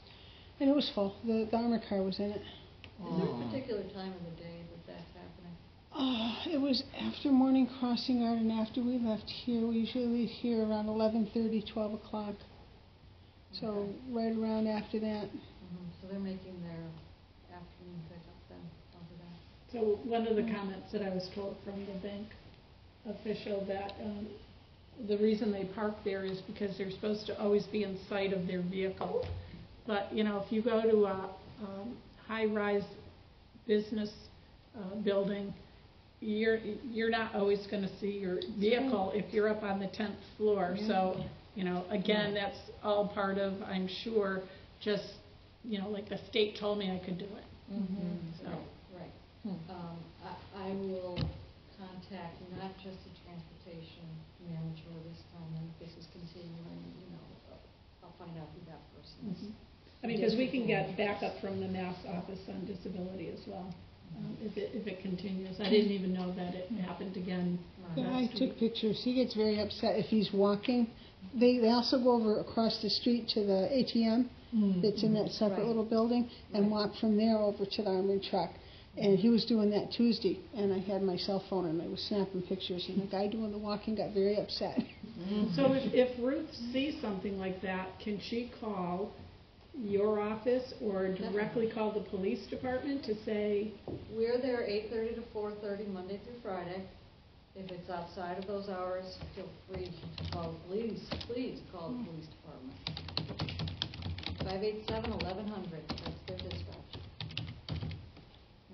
B: And it was full, the, the armor car was in it.
K: Is there a particular time of the day that that's happening?
B: Uh, it was after morning crossing guard and after we left here, we usually leave here around eleven thirty, twelve o'clock. So,
K: Okay.
B: right around after that.
K: Mhm, So they're making their afternoon pickup then, over there?
C: So one of the comments that I was told from the bank official that, um, the reason they park there is because they're supposed to always be in sight of their vehicle. But, you know, if you go to a, um, high-rise business, uh, building, you're, you're not always gonna see your vehicle if you're up on the tenth floor. So, you know, again, that's all part of, I'm sure, just, you know, like the state told me I could do it. So,
K: Right.
E: Hmm.
K: Um, I, I will contact not just the transportation manager this time, and if this is continuing, you know, I'll find out who that person is.
C: Mhm. I mean, because we can get backup from the Mass Office on Disability as well, um, if it, if it continues. I didn't even know that it happened again.
K: Right.
B: Yeah, I
C: last
B: took
C: week.
B: pictures. He gets very upset if he's walking. They, they also go over across the street to the ATM that's in that separate
K: Right.
B: little building and
K: Right.
B: walk from there over to the armored truck. And he was doing that Tuesday, and I had my cell phone and I was snapping pictures, and the guy doing the walking got very upset. *laughs*
C: So if, if Ruth sees something like that, can she call your office or directly call the police department to say,
K: We're there eight thirty to four thirty, Monday through Friday. If it's outside of those hours, feel free to call the police, please call the police department. Five eight seven eleven hundred, that's their dispatch.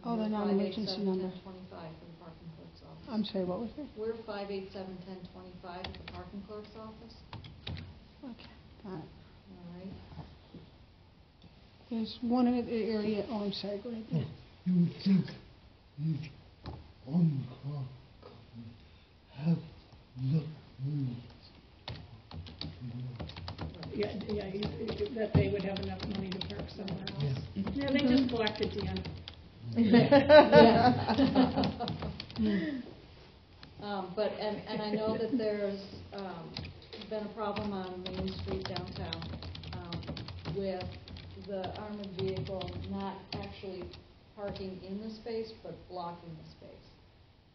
B: Oh, the
K: We're
B: non-emergency number.
K: 1025 for the parking clerk's office.
B: I'm sorry, what was it?
K: We're five eight seven ten twenty-five at the parking clerk's office,
B: Okay, got it.
K: all right?
B: There's one in the area, oh, I'm sorry, go ahead.
I: You would think these on-call companies have enough money.
C: Yeah, yeah, you- that they would have enough money to park somewhere else? Yeah, they just collect it, Deanna. *laughs* *laughs*
K: Um, but, and, and I know that there's, um, been a problem on Main Street downtown, um, with the armored vehicle not actually parking in the space, but blocking the space.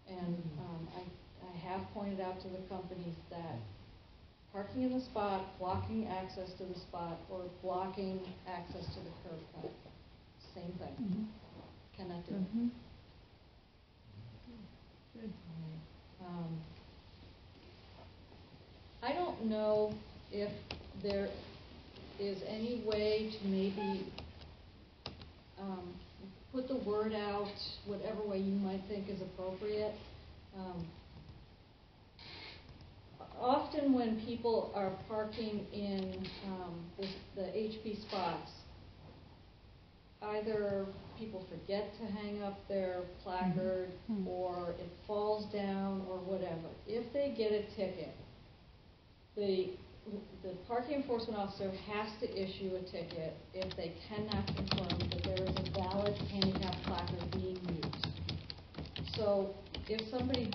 K: And, um, I, I have pointed out to the companies that parking in the spot, blocking access to the spot, or blocking access to the curb cut, same thing. Cannot do it. Um, I don't know if there is any way to maybe um, put the word out, whatever way you might think is appropriate. Um, Often when people are parking in um, the the HP spots, either people forget to hang up their placard,
B: Mhm.
K: or it falls down, or whatever. If they get a ticket, the, the parking enforcement officer has to issue a ticket if they cannot confirm that there is a valid handicap placard being used. So if somebody,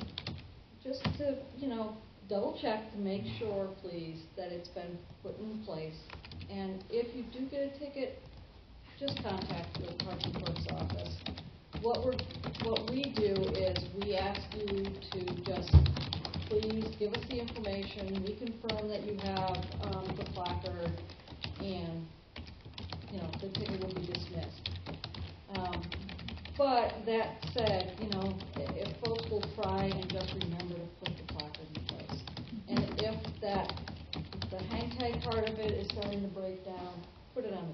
K: just to, you know, double check to make sure, please, that it's been put in place. And if you do get a ticket, just contact the parking clerk's office. What we're, what we do is we ask you to just, please give us the information, we confirm that you have, um, the placard, and, you know, the ticket will be dismissed. Um, But that said, you know, if folks will try and just remember to put the placard in place. And if that, if the hang tag part of it is starting to break down, put it on the.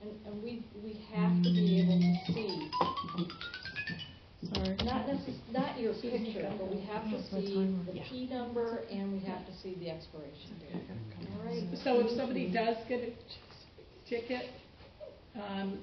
K: And, and we, we have to be able to see,
B: Sorry.
K: not necess, not your picture, but we have to see the P number and we have to see the expiration date. All right?
C: So if somebody does get a ticket, um,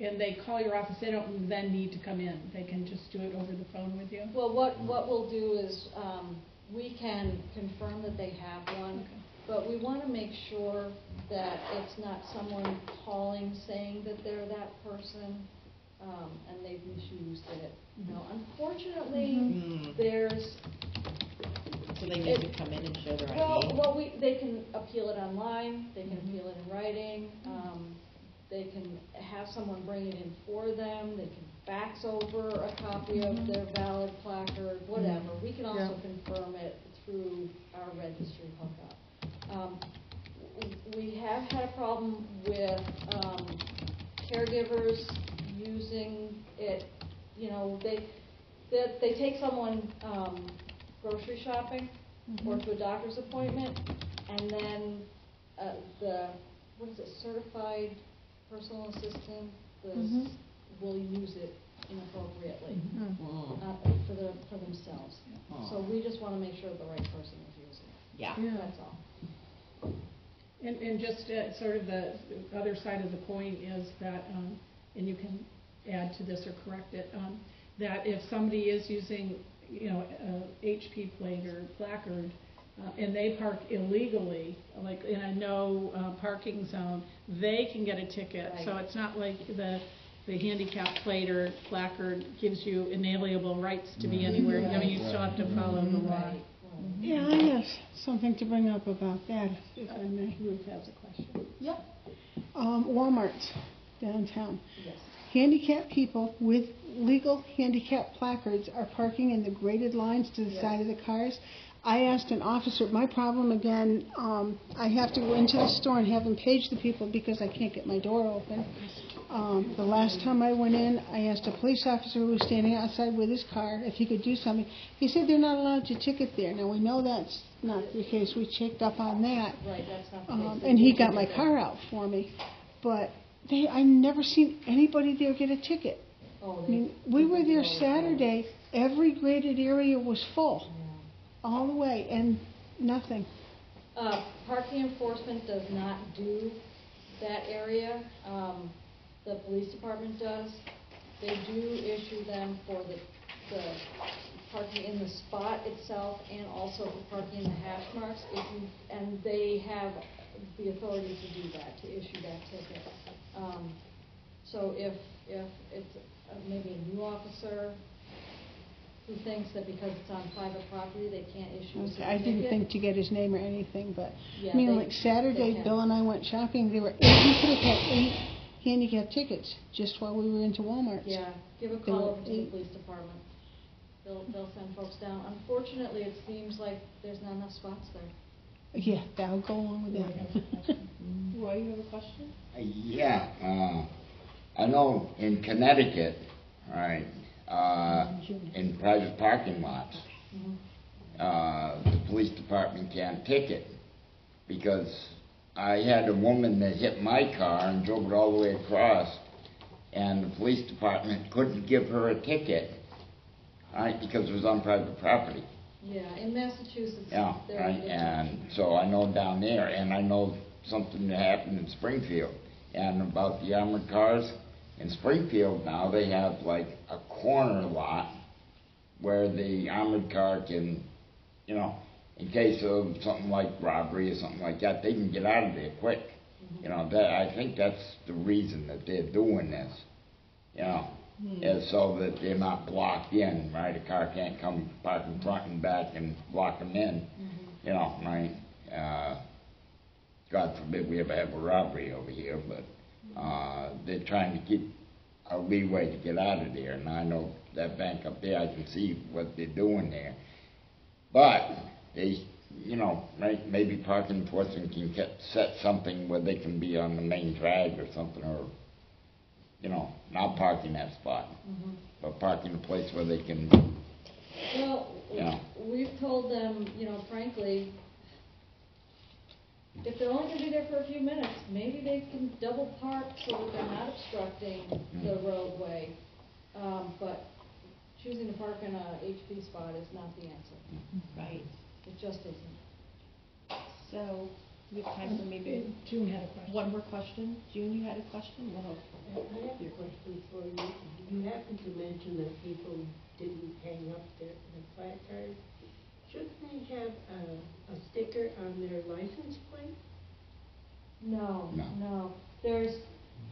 C: and they call your office, they don't then need to come in, they can just do it over the phone with you?
K: Well, what, what we'll do is, um, we can confirm that they have one, but we want to make sure that it's not someone calling saying that they're that person, um, and they've misused it. You know, unfortunately,
B: Mm-hmm.
K: there's,
D: So they need to come in and show their
K: well,
D: ID?
K: well, we, they can appeal it online, they can
B: Mm-hmm.
K: appeal it in writing, um, they can have someone bring it in for them, they can fax over a copy of their valid placard, whatever. We can also
B: Mm-hmm. Yeah.
K: confirm it through our registry hookup. Um, we have had a problem with, um, caregivers using it, you know, they, they, they take someone, um, grocery shopping or to a doctor's appointment, and then, uh, the, what is it, certified personal assistant, the,
B: Mhm.
K: s- will use it inappropriately,
D: Mm.
K: uh, for the, for themselves. So
D: Oh.
K: we just wanna make sure the right person is using it,
D: Yeah.
B: Yeah.
K: that's all.
C: And, and just uh, sort of the other side of the coin is that, um, and you can add to this or correct it, um, that if somebody is using, you know, a HP plate or placard, uh, and they park illegally, like in a no uh, parking zone, they can get a ticket. So it's not like the, the handicap plate or placard gives you inalienable rights to be anywhere. I mean, you still have to follow the law.
K: Right, right.
B: Yeah, I have something to bring up about that, if I may.
C: Ruth has a question.
K: Yep,
B: Um, Walmart's downtown.
K: yes.
B: Handicapped people with legal handicap placards are parking in the graded lines to the
K: Yes.
B: side of the cars. I asked an officer, my problem again, um, I have to go into the store and have them page the people because I can't get my door open. Um, the last time I went in, I asked a police officer who was standing outside with his car if he could do something. He said they're not allowed to ticket there. Now, we know that's not the case. We checked up on that.
K: Right, that's not the case.
B: Um, and he got my car out for me, but they, I never seen anybody there get a ticket.
K: Oh,
B: I mean, we were there Saturday, every graded area was full,
K: Yeah.
B: all the way, and nothing.
K: Uh, parking enforcement does not do that area, um, the police department does. They do issue them for the, the parking in the spot itself and also for parking in the hash marks, if you, and they have the authority to do that, to issue that ticket. Um, so if, if it's uh, maybe a new officer who thinks that because it's on private property, they can't issue a
B: Okay,
K: ticket.
B: I didn't think to get his name or anything, but,
K: Yeah,
B: I mean,
K: they-
B: like Saturday. Bill and I went shopping, there were, eight- we could have had eight handicap tickets just while we were into Walmart.
K: Yeah, give a call over to the police department. They'll, they'll send folks down. Unfortunately, it seems like there's not enough spots there.
B: Yeah, that'll go along with that. *laughs*
A: Roy, you have a question?
F: Uh, Yeah, uh, I know in Connecticut, right, uh, in private parking lots, uh, the police department can't ticket because I had a woman that hit my car and drove it all the way across, and the police department couldn't give her a ticket, right, because it was on private property.
K: Yeah, in Massachusetts,
F: Yeah, right, and so I know down there, and I know something that happened in Springfield. And about the armored cars, in Springfield now, they have like a corner lot where the armored car can, you know, in case of something like robbery or something like that, they can get out of there quick. You know, that, I think that's the reason that they're doing this, you know, is so that they're not blocked in, right? A car can't come park in front and back and block them in, you know, right? Uh, God forbid we ever have a robbery over here, but, uh, they're trying to keep a leeway to get out of there, and I know that bank up there, I can see what they're doing there. But, they, you know, may- maybe parking enforcement can get, set something where they can be on the main drag or something, or, you know, not parking that spot,
K: Mhm.
F: but parking a place where they can,
K: Well,
F: Yeah.
K: we've told them, you know, frankly, if they're only gonna be there for a few minutes, maybe they can double park so that they're not obstructing the roadway. Um, but choosing to park in a HP spot is not the answer.
A: Right.
K: It just isn't.
A: So, we have time for maybe
C: June had a question.
A: one more question? June, you had a question? Well,
G: I have a question for you. You happened to mention that people didn't hang up their, their placards. Shouldn't they have a, a sticker on their license plate?
K: No,
F: No.
K: no. There's,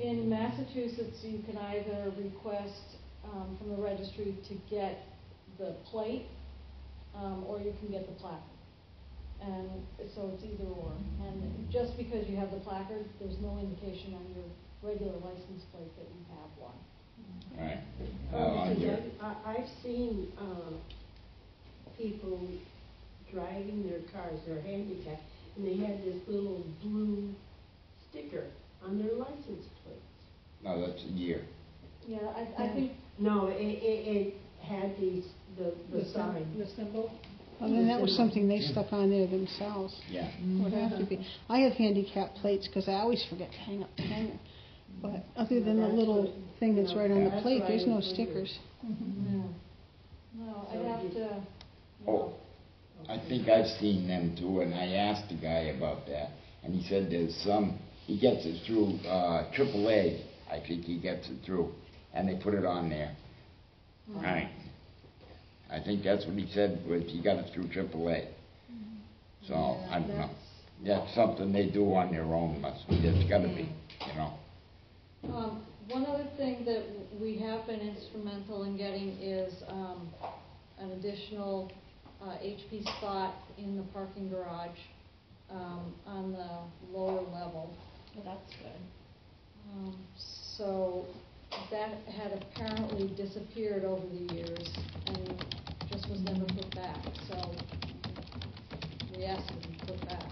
K: in Massachusetts, you can either request, um, from the registry to get the plate, um, or you can get the placard. And so it's either or. And just because you have the placard, there's no indication on your regular license plate that you have one.
F: right? Uh,
G: Uh,
F: on
G: because I, I, I've seen, uh, people driving their cars, they're handicapped, and they had this little blue sticker on their license plate.
F: no, that's a year.
K: Yeah, I, I think,
G: No, it, it, it had these, the, the
C: sym-
G: sign.
C: The symbol?
B: Well, then that was something they stuck on there themselves.
F: Yeah.
B: Would have to be. I have handicap plates because I always forget to hang up the hanger. But other than the
G: That's
B: little
G: what-
B: thing that's right on the
G: that's
B: plate,
G: what I
B: there's no
G: was wondering.
B: stickers.
K: no. No, I'd have to,
F: Oh,
K: no.
F: I think I've seen them too, and I asked the guy about that, and he said there's some, he gets it through, uh, AAA, I think he gets it through, and they put it on there. Right. I think that's what he said, was he got it through AAA. So, I don't know. That's something they do on their own, must be, it's gotta be, you know.
K: Um, one other thing that we have been instrumental in getting is, um, an additional, uh, HP spot in the parking garage, um, on the lower level.
A: well, that's good.
K: Um, so that had apparently disappeared over the years and just was never put back, so we asked it to be put back.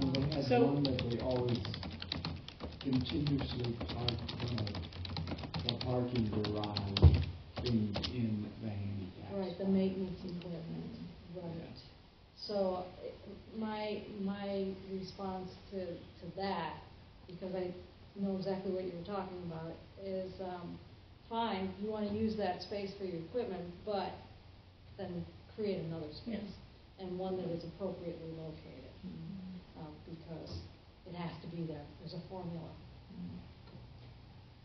I: Well, they had
C: So-
I: one that they always continuously park, uh, the parking garage thing in the handicap.
K: Right, the
I: spot.
K: maintenance equipment, right. So, eh, my, my response to, to that, because I know exactly what you were talking about, is, um, fine, you wanna use that space for your equipment, but then create another space, and one that is appropriately located, um, because it has to be there, there's a formula.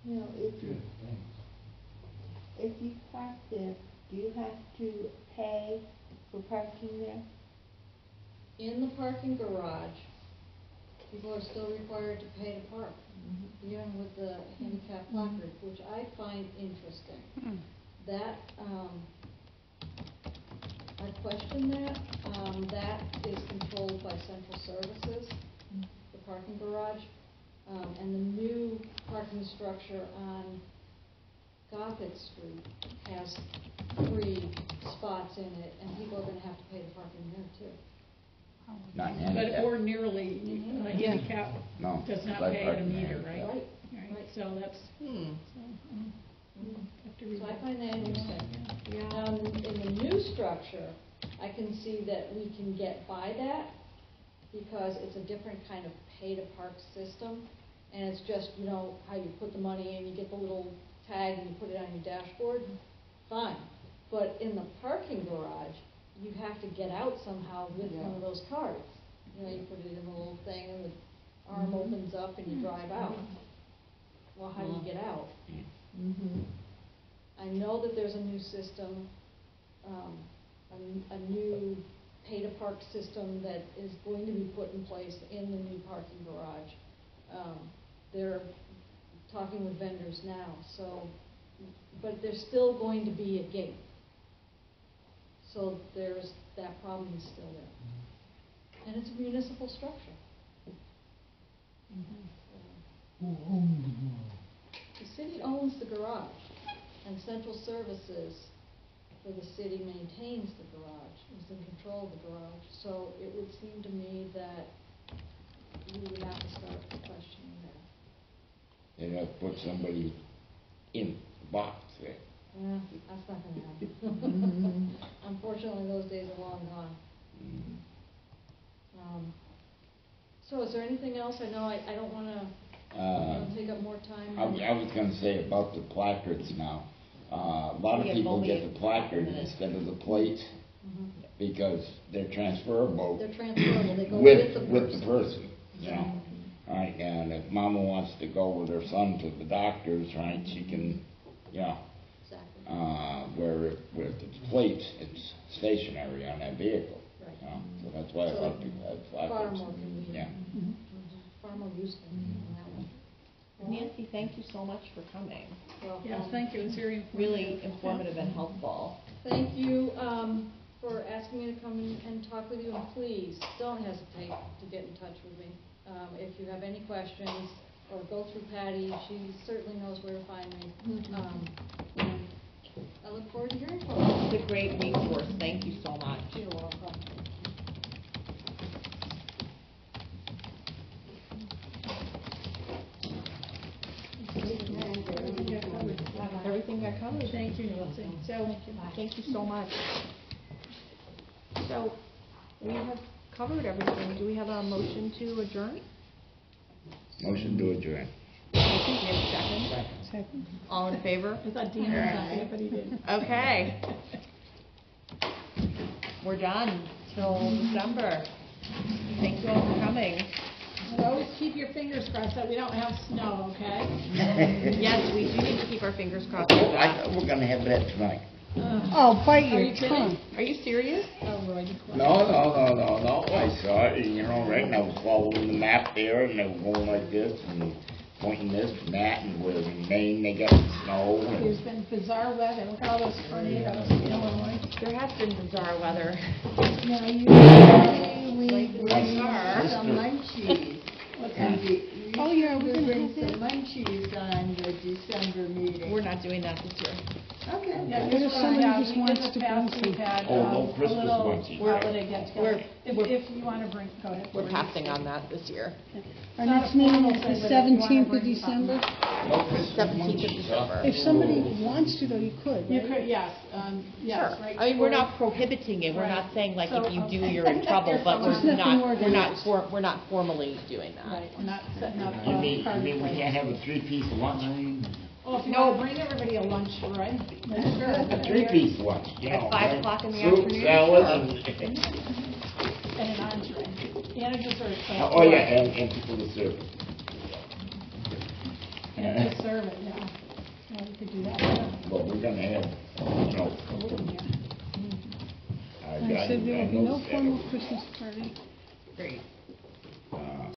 H: You know, if you, if you park there, do you have to pay for parking there?
K: In the parking garage, people are still required to pay to park, even with the handicap placard, which I find interesting. That, um, I question that, um, that is controlled by central services, the parking garage. Um, and the new parking structure on Gothic Street has three spots in it, and people are gonna have to pay the parking there too.
F: Not
C: But
F: handicap.
C: ordinarily,
K: Mhm.
C: a handicap
F: No.
C: does not
F: like
C: pay at a
F: parking
C: meter,
F: handicap.
C: right?
K: Right.
C: Right,
K: Right.
C: so that's,
D: Hmm.
C: so, um, have to read
K: So I
C: that.
K: find that interesting.
A: Yeah.
K: Now, in in the new structure, I can see that we can get by that because it's a different kind of pay-to-park system. And it's just, you know, how you put the money in, you get the little tag and you put it on your dashboard, fine. But in the parking garage, you have to get out somehow with one of those cards. You know, you put it in the little thing and the arm opens up and you drive out. Well, how do you get out?
D: Mm-hmm.
K: I know that there's a new system, um, a, n- a new pay-to-park system that is going to be put in place in the new parking garage. Um, they're talking with vendors now, so, but there's still going to be a gate. So there's, that problem is still there. Mm-hmm. And it's a municipal structure. Mm-hmm.
I: Who owns the mall?
K: The city owns the garage, and central services for the city maintains the garage, is in control of the garage. So it would seem to me that we would have to start questioning that.
F: They'd have to put somebody in the box there.
K: Yeah, that's not gonna happen. Unfortunately, those days are long gone. Um, So is there anything else? I know I, I don't wanna,
F: Uh,
K: know, take up more time.
F: I, I was gonna say about the placards now. Uh, a lot of
D: We have
F: people
D: only
F: get the placard
D: minutes.
F: instead of the plate
K: Mhm.
F: because they're transferable
K: They're transferable, they go with
F: with,
K: the person.
F: with the person, you know? Right, and if mama wants to go with her son to the doctor's, right, she can, you know,
K: Exactly,
F: uh, where, it- with the plate, it's stationary on that vehicle,
K: right.
F: you know? So that's why a lot of people have
K: Far
F: placards.
K: more convenient.
F: Yeah.
K: Mhm. Far more useful on that one.
A: Nancy, thank you so much for coming.
K: Well,
C: Yes,
K: um,
C: thank you, it was very informative.
A: Really informative and helpful.
K: Thank you, um, for asking me to come and- and talk with you, and please, don't hesitate to get in touch with me. Um, if you have any questions, or go through Patty, she certainly knows where to find me. Um, and I look forward to hearing from you.
A: It's a great resource, thank you so much.
K: You're welcome.
A: Everything got covered.
C: Thank you, Nancy. So,
A: Thank you so much. So, we have covered everything. Do we have a motion to adjourn?
F: Motion to adjourn.
A: Do we have a second?
B: Second.
A: All in favor?
C: I thought Dean was not but he didn't.
A: Okay. We're done till December. Thank you all for coming.
C: But Always keep your fingers crossed that we don't have snow, okay? *laughs*
A: Yes, we do need to keep our fingers crossed
F: Oh, I
A: that.
F: thought we're gonna have that tonight.
B: Oh, bite
C: Are you
B: your
C: kidding?
B: tongue.
A: Are you serious?
C: Oh, Roy, be quiet.
F: No, no, no, no, no, I saw it, you know, right, and I was following the map there, and they were going like this, and pointing this and that, and where in Maine they got snow,
C: There's
F: and,
C: been bizarre weather, look at all those tornadoes in Illinois.
A: There has been bizarre weather.
H: Now, usually we bring
A: car.
H: some munchies.
C: What's
F: Yeah.
C: that? Mm.
H: We
B: Oh, yeah, we're
H: usually
B: gonna
H: bring
B: have
H: some munchies on the December meeting.
A: We're not doing that this year.
H: Okay.
C: Yeah,
B: What
C: this
B: if
C: is
B: somebody
C: yeah,
B: just
C: we
B: wants
C: did
B: to
C: the past
B: bring
C: week
B: some-
C: had,
F: Oh,
C: um,
F: no
C: a
F: Christmas
C: little
F: munchies,
C: holiday
F: right.
A: We're-
C: If,
A: we're-
C: if you wanna bring, go ahead.
A: We're passing on that this year.
B: Our next meeting is the
C: but if you wanna
B: seventeenth of. December.
F: no Christmas
A: Seventeenth of
F: munchies,
A: December.
B: If somebody wants to though, you could,
C: You
B: right?
C: could, yes, um, yes,
A: Sure.
C: right.
A: I mean, we're not prohibiting it, we're not
C: Right.
A: saying like if you do,
C: okay.
A: you're in trouble, *laughs* but
B: There's
A: we're
B: nothing
A: not, we're not,
B: than-
A: for- we're not formally doing that.
C: Right, we're not setting up.
F: You mean, you mean we can't have a three-piece lunch?
C: Oh, if you
A: No.
C: wanna bring everybody a lunch, right?
F: A *laughs* three-piece lunch, you
A: At five
F: right?
A: o'clock in the
F: Fruit,
A: afternoon?
F: salad,
A: Sure.
F: and,
C: And an entree, and a dessert. so-
F: oh, yeah, and, and people to serve it.
C: And to serve it, yeah. Yeah, we could do that. yeah.
F: Well, we're gonna have, you know, I,
B: I said there will be no
F: noticed that.
B: formal Christmas party.
A: Great.